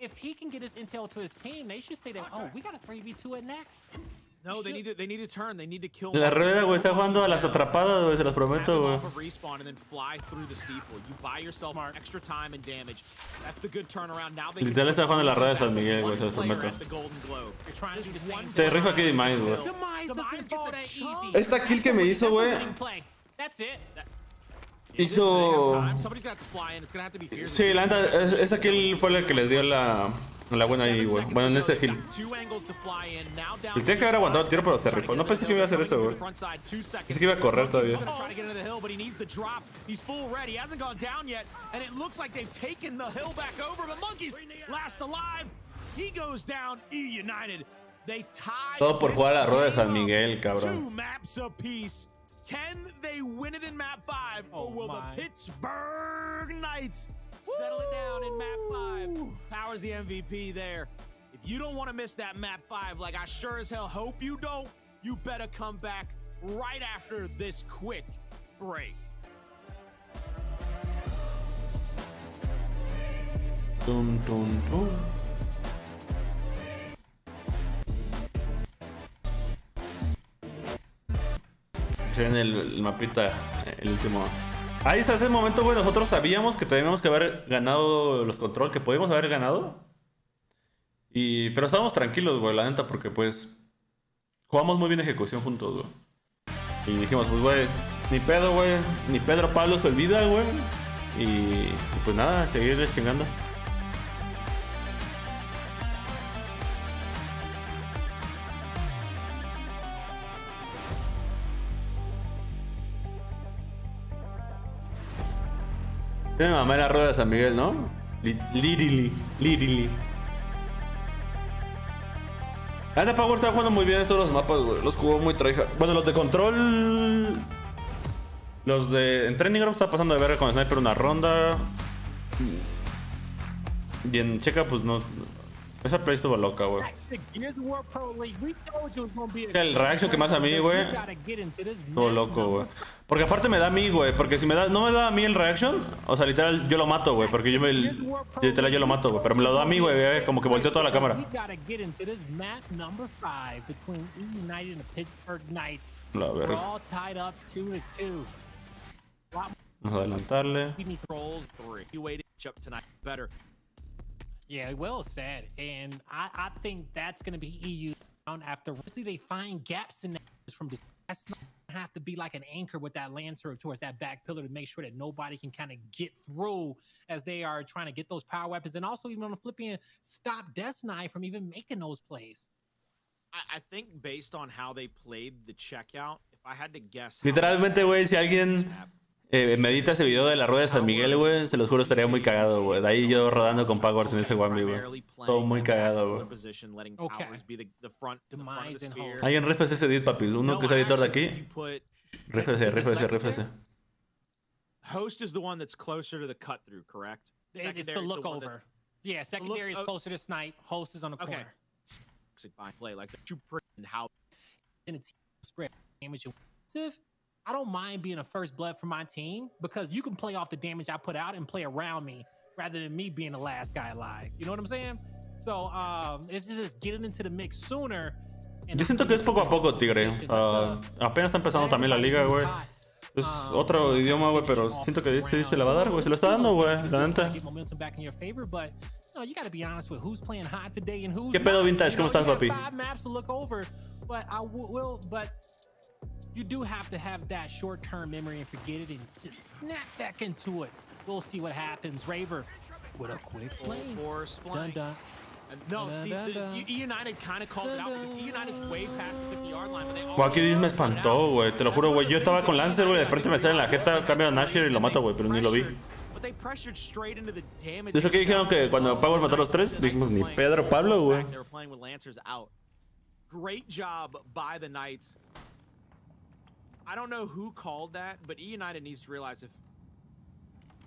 If he can get his intel to his team, they should say that, oh, we got a 3v2 at next. No, they need to they need to turn. They need to kill. La rueda, güey, está jugando a las atrapadas, güey, se las prometo, güey. respawn and then fly through the steeple. You buy yourself extra time and damage. That's the good turnaround. Now they Literal está jugando la rueda de San Miguel, güey, se los prometo. Se rifa aquí Demise, güey. Esta kill que me hizo, güey. Hizo. Sí, la neta, esa kill fue la que les dio la. La buena ahí, güey. Bueno, en ese hill. Y tiene que haber aguantado el tiro, pero se rifó. No pensé que iba a hacer eso, güey. Pensé que iba a correr todavía. Todo por jugar a la rueda de San Miguel, cabrón. Can they win it in map 5 or will the Pittsburgh Knights Settle it down in map five. Powers the MVP there. If you don't want to miss that map five, like I sure as hell hope you don't, you better come back right after this quick break. Dum, dum, dum. En el, el mapita, el último Ahí está ese momento, güey. Nosotros sabíamos que teníamos que haber ganado los control, que podíamos haber ganado. Y, pero estábamos tranquilos, güey, la neta, porque pues jugamos muy bien ejecución juntos, güey. Y dijimos, pues, güey, ni pedo, güey, ni Pedro Pablo se olvida, güey. Y, y pues nada, seguir chingando. Tiene mamá en la rueda de San Miguel, ¿no? Lirili, Lirili. Anda Power está jugando muy bien en todos los mapas, güey. Los jugó muy tryhard. Bueno, los de control. Los de. En Training Ground está pasando de verga con Sniper una ronda. Y en Checa, pues no. Esa play estuvo loca, güey. El reaction que más a mí, güey. Estuvo loco, güey. Porque aparte me da a mí, güey. Porque si me da, no me da a mí el reaction, o sea, literal, yo lo mato, güey. Porque yo me. Literal, yo lo mato, güey. Pero me lo da a mí, güey. Como que volteó toda la cámara. La verga. Vamos a adelantarle. Yeah, well said. And I, I think that's going to be EU after. They find gaps in from. That's not have to be like an anchor with that lancer towards that back pillar to make sure that nobody can kind of get through as they are trying to get those power weapons, and also even on the flipping end, stop Death from even making those plays. I, I think based on how they played the checkout, if I had to guess, literalmente, güey, si alguien Eh, medita ese video de la rueda de San Miguel, güey. Se los juro, estaría muy cagado, güey. De ahí yo rodando con Powers en ese Wambi, güey. Todo muy cagado, güey. Ahí en Refes ese edit, papi. Uno que es editor de aquí. Refese, refese, refese. Host is the one that's closer to the cut through, correct? It's the look over. Yeah, secondary is closer to snipe. Host is on the corner. By play like that. You how in its spread damage I don't mind being a first blood for my team because you can play off the damage I put out and play around me rather than me being the last guy alive. You know what I'm saying? So um, it's just getting into the mix sooner. Yo siento que es poco a poco, Tigre. Uh, apenas está empezando también la liga, güey. Es otro idioma, güey, pero siento que sí se le va a dar, güey. Se lo está dando, güey, la neta. ¿Qué pedo, Vintage? ¿Cómo estás, papi? You do have to have that short-term memory and forget it and just snap back into it. We'll see what happens. Raver with a quick flame. Dun dun. No, see, the, E United kind of called it out because E United's way past the 50 yard line. But they all aquí me espantó, güey. Te lo juro, güey. Yo estaba con Lancer, güey. De repente me sale en la jeta, cambio a Nasher y lo mato, güey. Pero ni lo vi. De eso que dijeron que cuando Power mató a los tres, dijimos ni Pedro Pablo, güey. Great job by the Knights. I don't know who called that, but E United needs to realize if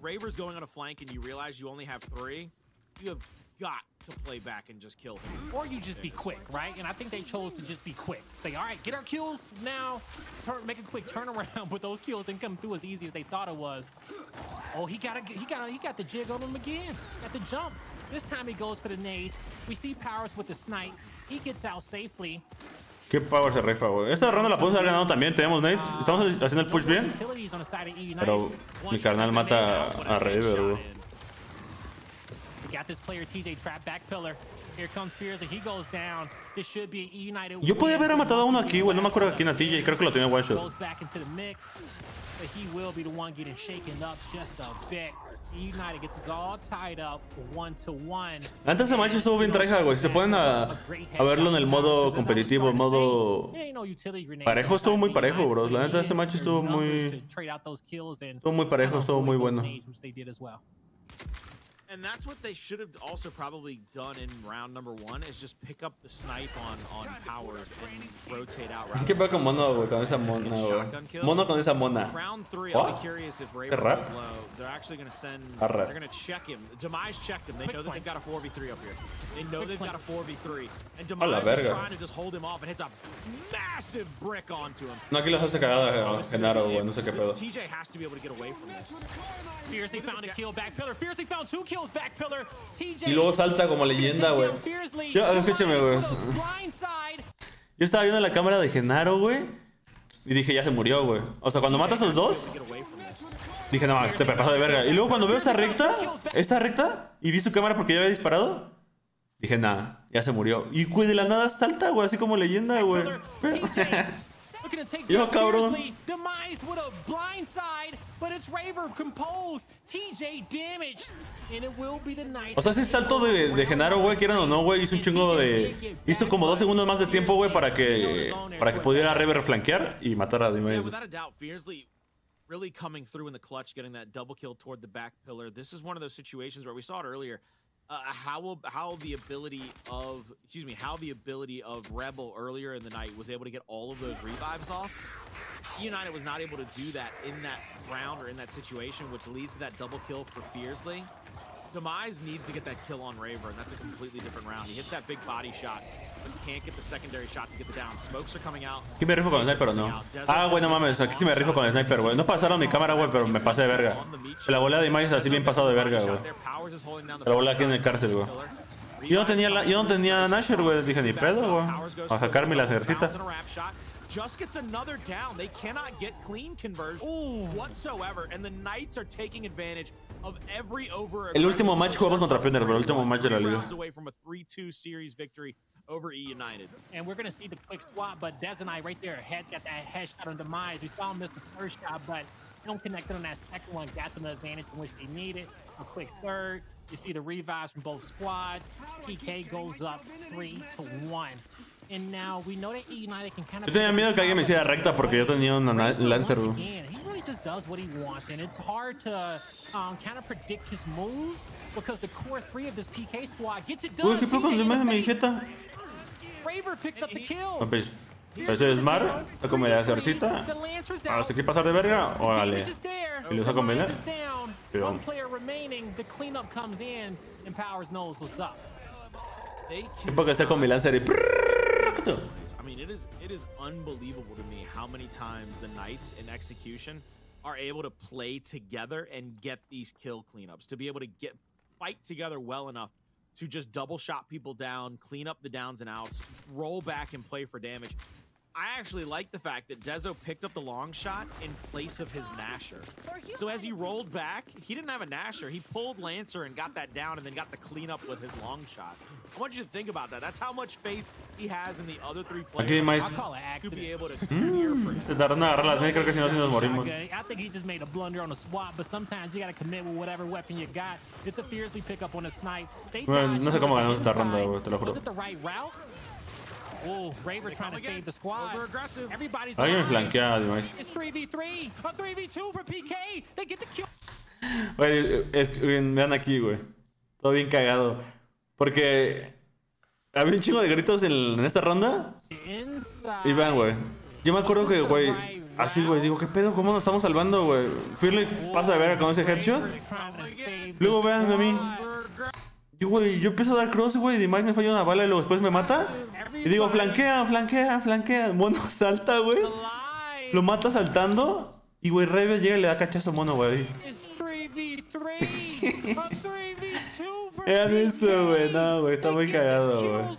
Raver's going on a flank and you realize you only have three, you have got to play back and just kill him. Or you just be quick, right? And I think they chose to just be quick. Say, all right, get our kills now, turn, make a quick turnaround, but those kills didn't come through as easy as they thought it was. Oh, he got a, he got a, he got the jig on him again. Got the jump. This time he goes for the nades. We see Powers with the snipe. He gets out safely. Qué power se refa, güey. Esta ronda la podemos haber ganado también. Tenemos Nate. Estamos haciendo el push bien. Pero mi carnal mata a Raver, güey. Yo podía haber matado a uno aquí, güey. No me acuerdo a quién a TJ. Creo que lo tenía one shot. Antes de match estuvo bien tryhard, güey. Si se ponen a, a verlo en el modo competitivo, modo parejo, estuvo muy parejo, bro. La neta, este match estuvo muy... Estuvo muy parejo, estuvo muy bueno. And that's what they should have also probably done in round number one is just pick up the snipe on, on powers and rotate out. ¿Qué pasa con Mono, güey? Con esa mona, güey. Mono con esa mona. Round three, I'll be curious if Raven is low. They're actually going to send, Arras. they're going to check him. Demise checked him. They know that they've got a 4v3 up here. They know they've got a 4v3. And Demise is trying to just hold him off and hits a massive brick onto him. No, aquí los hace cagada, eh, Genaro, güey. No sé qué pedo. TJ has to be able to get away from this. Fiercely found a kill back pillar. Fiercely found two kills. Y luego salta como leyenda, güey. Yo, escúchame, güey. Yo estaba viendo la cámara de Genaro, güey. Y dije, ya se murió, güey. O sea, cuando matas a esos dos, dije, no, este pasa de verga. Y luego cuando veo esta recta, esta recta, y vi su cámara porque ya había disparado, dije, nada, ya se murió. Y, güey, de la nada salta, güey, así como leyenda, güey. Yo, cabrón. Demise with a blind side, but it's Raver composed. TJ damaged. And it will be the night. O sea, ese salto de, de Genaro, güey, quieran o no, güey, hizo un chingo de. Hizo como dos segundos más de tiempo, güey, para que. Para que pudiera Raver flanquear y matar a Demise. really coming through in the clutch, getting that double kill toward the back pillar. This is one of those situations where we saw it earlier. Uh, how how the ability of excuse me how the ability of Rebel earlier in the night was able to get all of those revives off. United was not able to do that in that round or in that situation, which leads to that double kill for Fiercely. Demise needs to get that kill on Raver, and that's a completely different round. He hits that big body shot, but can't get the secondary shot to get the down. Smokes are coming out. Aquí me rifo con el sniper o no. Ah, güey, no mames. Aquí sí me rifo con el sniper, güey. No pasaron mi cámara, güey, pero me pasé de verga. La bola de Demise así bien pasado de verga, güey. La bola aquí en el cárcel, güey. Yo no tenía, la, yo no tenía Nasher, güey. Dije, ni pedo, güey. A sacarme la ejercita. just gets another down. They cannot get clean conversion Ooh. whatsoever, and the Knights are taking advantage. El último match jugamos contra Pender, pero el último match de la liga. away from a 3-2 series victory over E United. And we're gonna see the quick swap, but Des and I right there, head got that headshot on demise. We saw him miss the first shot, but don't connect on that second one, got them the advantage in which they needed. A quick third. You see the revives from both squads. PK goes up three to one. Yo tenía miedo que alguien me hiciera recta porque yo tenía una Lancer. just does what he wants, and it's hard to um, kind of predict his moves because the core three of this PK squad gets it done. Uy, ¿qué fue con mi jeta? Raver picks up the kill. Ese es Mar, está como la cercita. Ahora se quiere pasar de verga, órale. Y lo usa con Belén. One player remaining, the cleanup comes in, and Powers knows what's up. Porque está con mi lancer y... I mean, it is, it is unbelievable to me how many times the Knights in execution are able to play together and get these kill cleanups, to be able to get fight together well enough to just double shot people down, clean up the downs and outs, roll back and play for damage. I actually like the fact that Dezo picked up the long shot in place of his Nasher. So as he rolled back, he didn't have a Nasher. He pulled Lancer and got that down and then got the cleanup with his long shot. I want you to think about that. That's how much faith he has in the other three players okay, my... to be able to mm, Trataron de agarrar las creo que si no, si nos morimos. I think he just made a blunder on a swap, but sometimes you gotta commit with whatever weapon you got. It's a fiercely pick up on a snipe. They bueno, no sé cómo ganamos esta ronda, te lo juro. Was it the right route? Raver trying to save the squad. Everybody's Alguien flanquea, Dimash. It's 3v3, a 3v2 for PK. They get the kill. Güey, es, vean aquí, güey. Todo bien cagado. Porque había un chingo de gritos en, en esta ronda. Y vean, güey. Yo me acuerdo que, güey, así, güey, digo, ¿qué pedo? ¿Cómo nos estamos salvando, güey? Fearley pasa a ver con ese headshot. Luego vean a mí. Y, güey, yo empiezo a dar cross, güey, y Mike me falla una bala y luego después me mata. Y digo, flanquea, flanquea, flanquea. Mono salta, güey. Lo mata saltando. Y, güey, Rebel llega y le da cachazo a Mono, güey. Vean eso, güey. No, güey, está muy cagado, güey.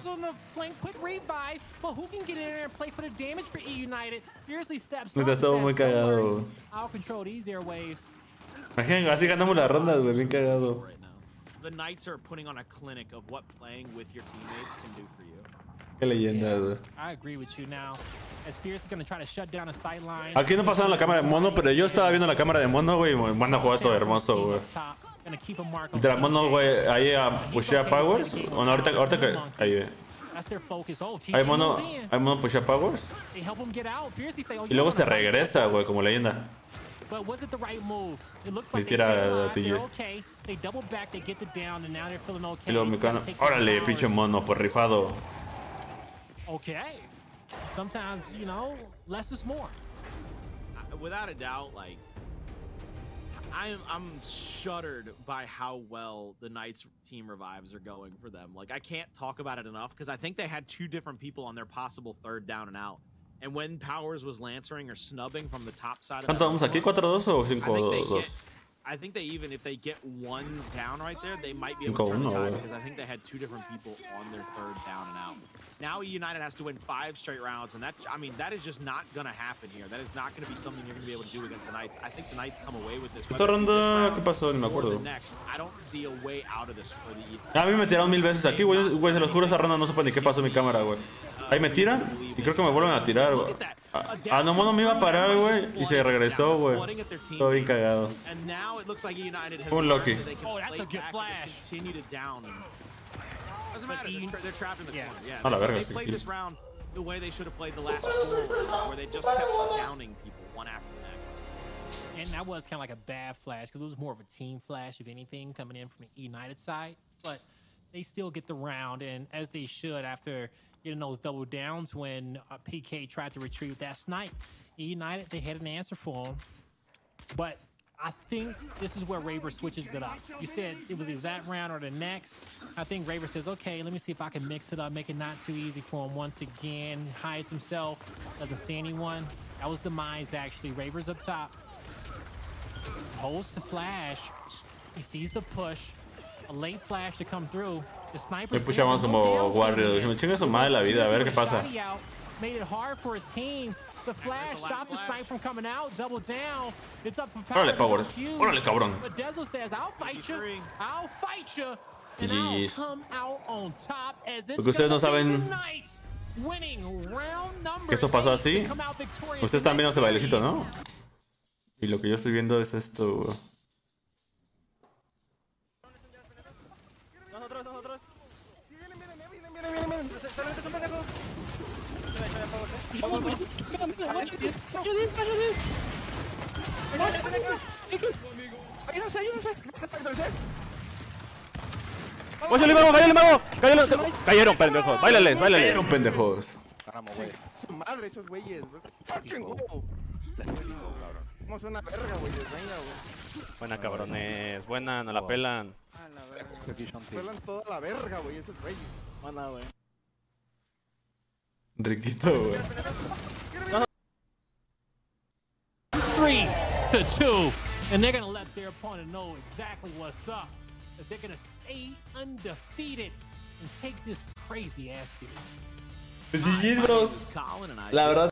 Está todo muy cagado, Imagínate, así ganamos la ronda, güey, bien cagado. The Knights are putting on a clinic of what playing with your teammates can do for you. Qué leyenda, güey. I agree with you now. As Fierce is going to try to shut down a sideline. Aquí no pasaron la cámara de mono, pero yo estaba viendo la cámara de mono, güey. Manda jugazo hermoso, güey. De la mono, güey, ahí a pushea powers. O no, ahorita, ahorita que. Ahí, oh, Hay mono, hay mono pushea powers. Oh, y luego se regresa, güey, como leyenda. But was it the right move? It looks like they alive, they're okay. They double back, they get the down, and now they're feeling okay. Y luego Mecano, órale, pinche mono, por rifado. Okay. Sometimes, you know, less is more. Without a doubt, like, I'm I'm shuddered by how well the Knights team revives are going for them. Like I can't talk about it enough because I think they had two different people on their possible third down and out. And when Powers was lancering or snubbing from the top side of ¿Cuánto vamos aquí? ¿4-2 o 5-2? I think they even if they get one down right there, they might be able to turn the tide because I think they had two different people on their third down and out. Now United has to win five straight rounds, and that I mean that is just not gonna happen here. That is not gonna be something you're gonna be able to do against the Knights. I think the Knights come away with this. Esta ronda, ¿qué pasó? Ni me acuerdo. I don't see a way out of this for the. A mí me tiraron mil veces aquí, güey. Güey, se los juro, esa ronda no supe ni qué pasó en mi cámara, güey. Ahí me tiran y creo que me vuelven a tirar, güey. Ah, ah, no, mono me iba a parar, güey. Y se regresó, güey. Todo bien cagado. Un Loki. A trapped in the way they should have played the last four where they just kept downing people one after the next. And that was kind of like a bad flash because it was more of a team flash, if anything, coming in from the United side. But they still get the round, and as they should after getting those double downs when uh, PK tried to retrieve that snipe. United, they had an answer for him. But I think this is where Raver switches it up. You said it was his that round or the next. I think Raver says, okay, let me see if I can mix it up, make it not too easy for him once again. Hides himself, doesn't see anyone. That was the Demise, actually. Raver's up top. Holds the flash. He sees the push. A late flash to come through. The sniper. pushamos como guardia. Chinga su madre la vida, a ver qué pasa. Made it hard for his team. The flash stopped the snipe from coming out. Double down. It's up for power. Órale, Power. Órale, cabrón. But Dezo says, I'll fight you. I'll fight you. And I'll come out on top as it's Porque ustedes no saben que esto pasó así. Ustedes están viendo este bailecito, ¿no? Y lo que yo estoy viendo es esto. Nosotros, nosotros. Vienen, vienen, vienen, vienen, vienen. ¡Váyale, mago! ¡Váyale, mago! Cayeron, pendejos. Báilales, báilales. Cayeron, pendejos. Ganamos, güey. Madre, esos güeyes. Fucking go. Somos una verga. Venga, güey. Buena, cabrones. Buena, nos la pelan. A la verga. Pelan toda la verga, güey, esos güeyes. Buena, güey. Riquito, güey. Three to two. And they're going to let their opponent know exactly what's up. As they're going to stay undefeated and take this crazy ass series. GG's, bros. La verdad.